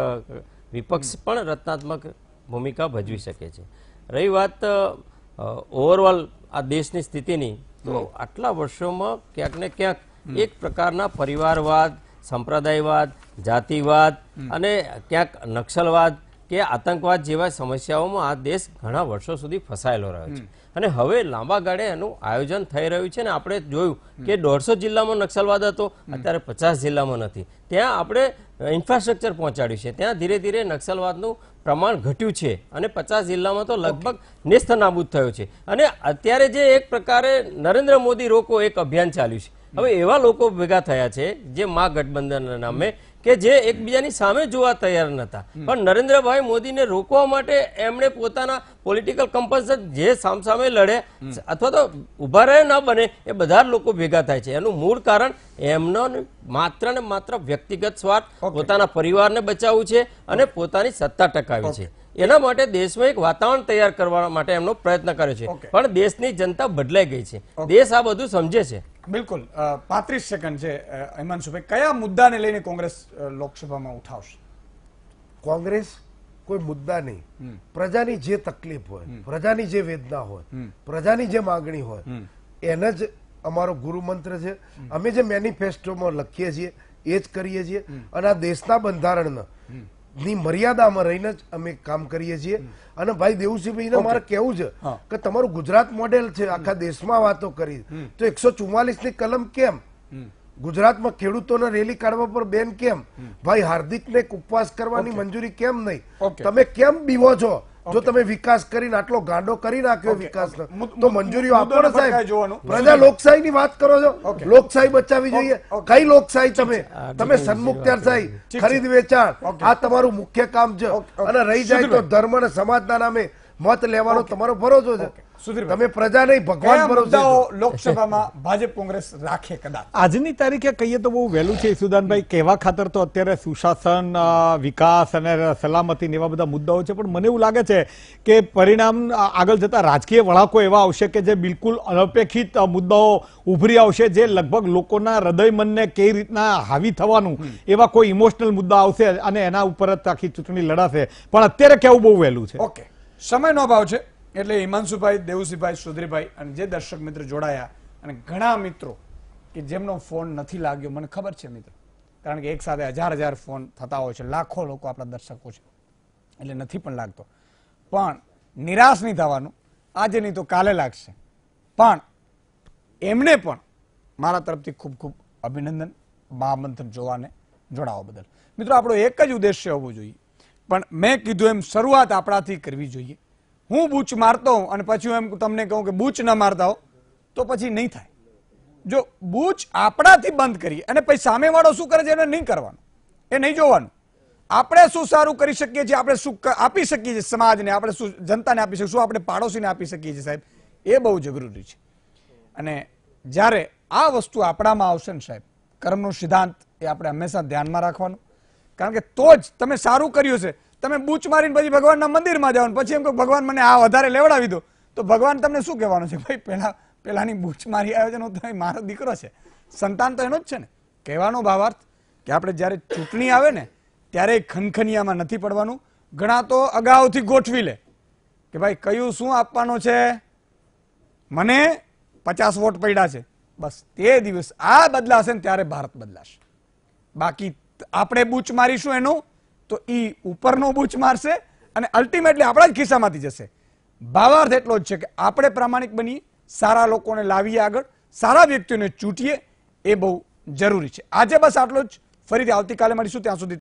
વિપક્ષ પણ રચનાત્મક ભૂમિકા ભજવી શકે છે. રહી વાત ઓવરઓલ આ દેશની સ્થિતિની તો આટલા વર્ષોમાં ક્યાંક ને ક્યાંક એક પ્રકારના પરિવારવાદ સંપ્રદાયવાદ જાતિવાદ અને ક્યાંક નક્સલવાદ કે આતંકવાદ જેવા સમસ્યાઓમાં આ દેશ ઘણા વર્ષો સુધી ફસાયેલો રહ્યો છે. અને હવે લાંબા ગાળે એનું આયોજન થઈ રહ્યું છે ને આપણે જોયું કે દોઢસો જિલ્લામાં નક્સલવાદ હતો અત્યારે પચાસ જિલ્લામાં નથી. ત્યાં આપણે ઇન્ફ્રાસ્ટ્રક્ચર પહોંચાડ્યું છે. ત્યાં ધીરે ધીરે નક્સલવાદનું પ્રમાણ ઘટ્યું છે અને પચાસ જિલ્લામાં તો લગભગ નેસ્ત નાબૂદ થયો છે. અને અત્યારે જે એક પ્રકારે નરેન્દ્ર મોદી રોકો એક અભિયાન ચાલ્યું છે. હવે એવા લોકો ભેગા થયા છે જે મા ગઠબંધનના નામે કે જે એકબીજાની સામે જોવા તૈયાર નતા. પણ નરેન્દ્રભાઈ મોદીને રોકવા માટે એમણે પોતાના પોલિટિકલ કમ્પલ્સન જે સામસામે લડે અથવા તો ઊભા રહે ન બને એ બધા લોકો ભેગા થાય છે. એનું મૂળ કારણ એમનો માત્ર ને માત્ર વ્યક્તિગત સ્વાર્થ પોતાના પરિવારને બચાવવું છે અને પોતાની સત્તા ટકાવી છે. એના માટે દેશમાં એક વાતાવરણ તૈયાર કરવા માટે એમનો પ્રયત્ન કર્યો છે. પણ દેશની જનતા બદલાઈ ગઈ છે. દેશ આ બધું સમજે છે. બિલકુલ. પાંત્રીસ સેકન્ડ છે હિમાંશુભાઈ કયા મુદ્દાને લઈને કોંગ્રેસ લોકસભામાં ઉઠાવશે? કોંગ્રેસ કોઈ મુદ્દા નહીં. પ્રજાની જે તકલીફ હોય પ્રજાની જે વેદના હોય પ્રજાની જે માંગણી હોય એને જ અમારો ગુરુ મંત્ર છે અમે જે મેનિફેસ્ટોમાં લખીએ છીએ એ જ કરીએ છીએ. અને આ દેશના બંધારણને ની મર્યાદામાં રહીને જ અમે કામ કરીએ છીએ. અને ભાઈ દેવુસિંહભાઈને મારે કેવું છે કે તમારું ગુજરાત મોડેલ છે આખા દેશમાં વાતો કરી. તો એકસો ની કલમ કેમ? ગુજરાતમાં ખેડૂતોને રેલી કાઢવા પર બેન કેમ? ભાઈ હાર્દિકને ઉપવાસ કરવાની મંજૂરી કેમ નહીં? તમે કેમ બીવો છો? જો તમે વિકાસ કરીને આટલો ગાંડો કરી નાખ્યો. મુદ- તો મંજૂરી મંજૂરીઓ આપો ને સાહેબ. પ્રજા લોકશાહી ની વાત કરો છો? લોકશાહી બચાવવી જોઈએ. કઈ લોકશાહી તમે? તમે સન્મુખત્યારશાહી ખરીદ વેચાણ. આ તમારું મુખ્ય કામ છે. અને રહી જાય તો. ધર્મ અને સમાજના નામે મત લેવાનો તમારો ભરોસો છે. તમે પ્રજા નહીં ભગવાન મુદ્દાઓ લોકસભામાં ભાજપ કોંગ્રેસ રાખે કદાચ. આજની તારીખે કહીએ તો બહુ વહેલું છે સુદાનભાઈ કહેવા ખાતર તો અત્યારે સુશાસન વિકાસ અને સલામતી એવા બધા મુદ્દાઓ છે પણ મને એવું લાગે છે કે પરિણામ આગળ જતા રાજકીય વળાકો એવા આવશે કે જે બિલકુલ અનપેક્ષિત મુદ્દાઓ ઉભરી આવશે જે લગભગ લોકોના હૃદય મનને કઈ રીતના હાવી થવાનું એવા કોઈ ઇમોશનલ મુદ્દા આવશે અને એના ઉપર જ આખી ચૂંટણી લડાશે. પણ અત્યારે કેવું બહુ વહેલું છે. ઓકે. સમયનો અભાવ છે. એટલે હિમાંશુભાઈ દેવુસિંહભાઈ સુધરીભાઈ અને જે દર્શક મિત્ર જોડાયા અને ઘણા મિત્રો કે જેમનો ફોન નથી લાગ્યો, મને ખબર છે મિત્ર. કારણ કે એક સાથે હજાર હજાર ફોન થતા હોય છે, લાખો લોકો આપણા દર્શકો છે. એટલે નથી પણ લાગતો. પણ નિરાશ નહીં થવાનું. આજે નહીં તો કાલે લાગશે. પણ એમને પણ મારા તરફથી ખૂબ ખૂબ અભિનંદન, મહામંથન જોવાને જોડાવા બદલ. મિત્રો, આપણો એક જ ઉદ્દેશ્ય હોવો જોઈએ. પણ મેં કીધું એમ શરૂઆત આપણાથી કરવી જોઈએ. હું બૂચ મારતો હોઉં અને પછી હું એમ તમને કહું કે બૂચ ન મારતા હો, તો પછી નહીં થાય. જો બૂચ આપણાથી બંધ કરીએ અને પછી સામેવાળો શું કરે છે એને નહીં કરવાનું. એ નહીં જોવાનું. આપણે શું સારું કરી શકીએ છીએ? આપણે શું આપી શકીએ છીએ સમાજને? આપણે શું જનતાને આપી શકીએ? શું આપણે પાડોશીને આપી શકીએ છીએ સાહેબ? એ બહુ જરૂરી છે. અને જ્યારે આ વસ્તુ આપણામાં આવશે ને સાહેબ, કર્મનો સિદ્ધાંત એ આપણે હંમેશા ધ્યાનમાં રાખવાનું. કારણ કે તો જ તમે સારું કર્યું છે. તમે બૂચ મારીને પછી ભગવાનના મંદિરમાં જાઓ પછી એમ કહો ભગવાન મને આ વધારે લેવડાવી દો. તો ભગવાન તમને શું કહેવાનું છે? ભાઈ, પેલા પેલાની બૂચ મારી આવ્યો છે મારો દીકરો છે. સંતાન તો એનો જ છે ને. કહેવાનો ભાવાર્થ કે આપણે જ્યારે ચૂંટણી આવે ને, ત્યારે ખનખનિયામાં નથી પડવાનું. ઘણા તો અગાઉથી ગોઠવી લે કે ભાઈ, કયું શું આપવાનું છે? મને પચાસ વોટ પડ્યા છે. બસ તે દિવસ આ બદલાશે ને ત્યારે ભારત બદલાશે. બાકી આપણે બૂચ મારીશું એનું તો ઈ ઉપરનો બૂચ મારશે અને અલ્ટિમેટલી આપણા જ ખિસ્સામાંથી જશે. ભાવાર્થ એટલો જ છે કે આપણે પ્રામાણિક બનીએ સારા લોકોને લાવીએ આગળ, સારા વ્યક્તિઓને ચૂંટીએ એ બહુ જરૂરી છે. આજે બસ આટલો જ. ફરીથી આવતીકાલે મળીશું. ત્યાં સુધી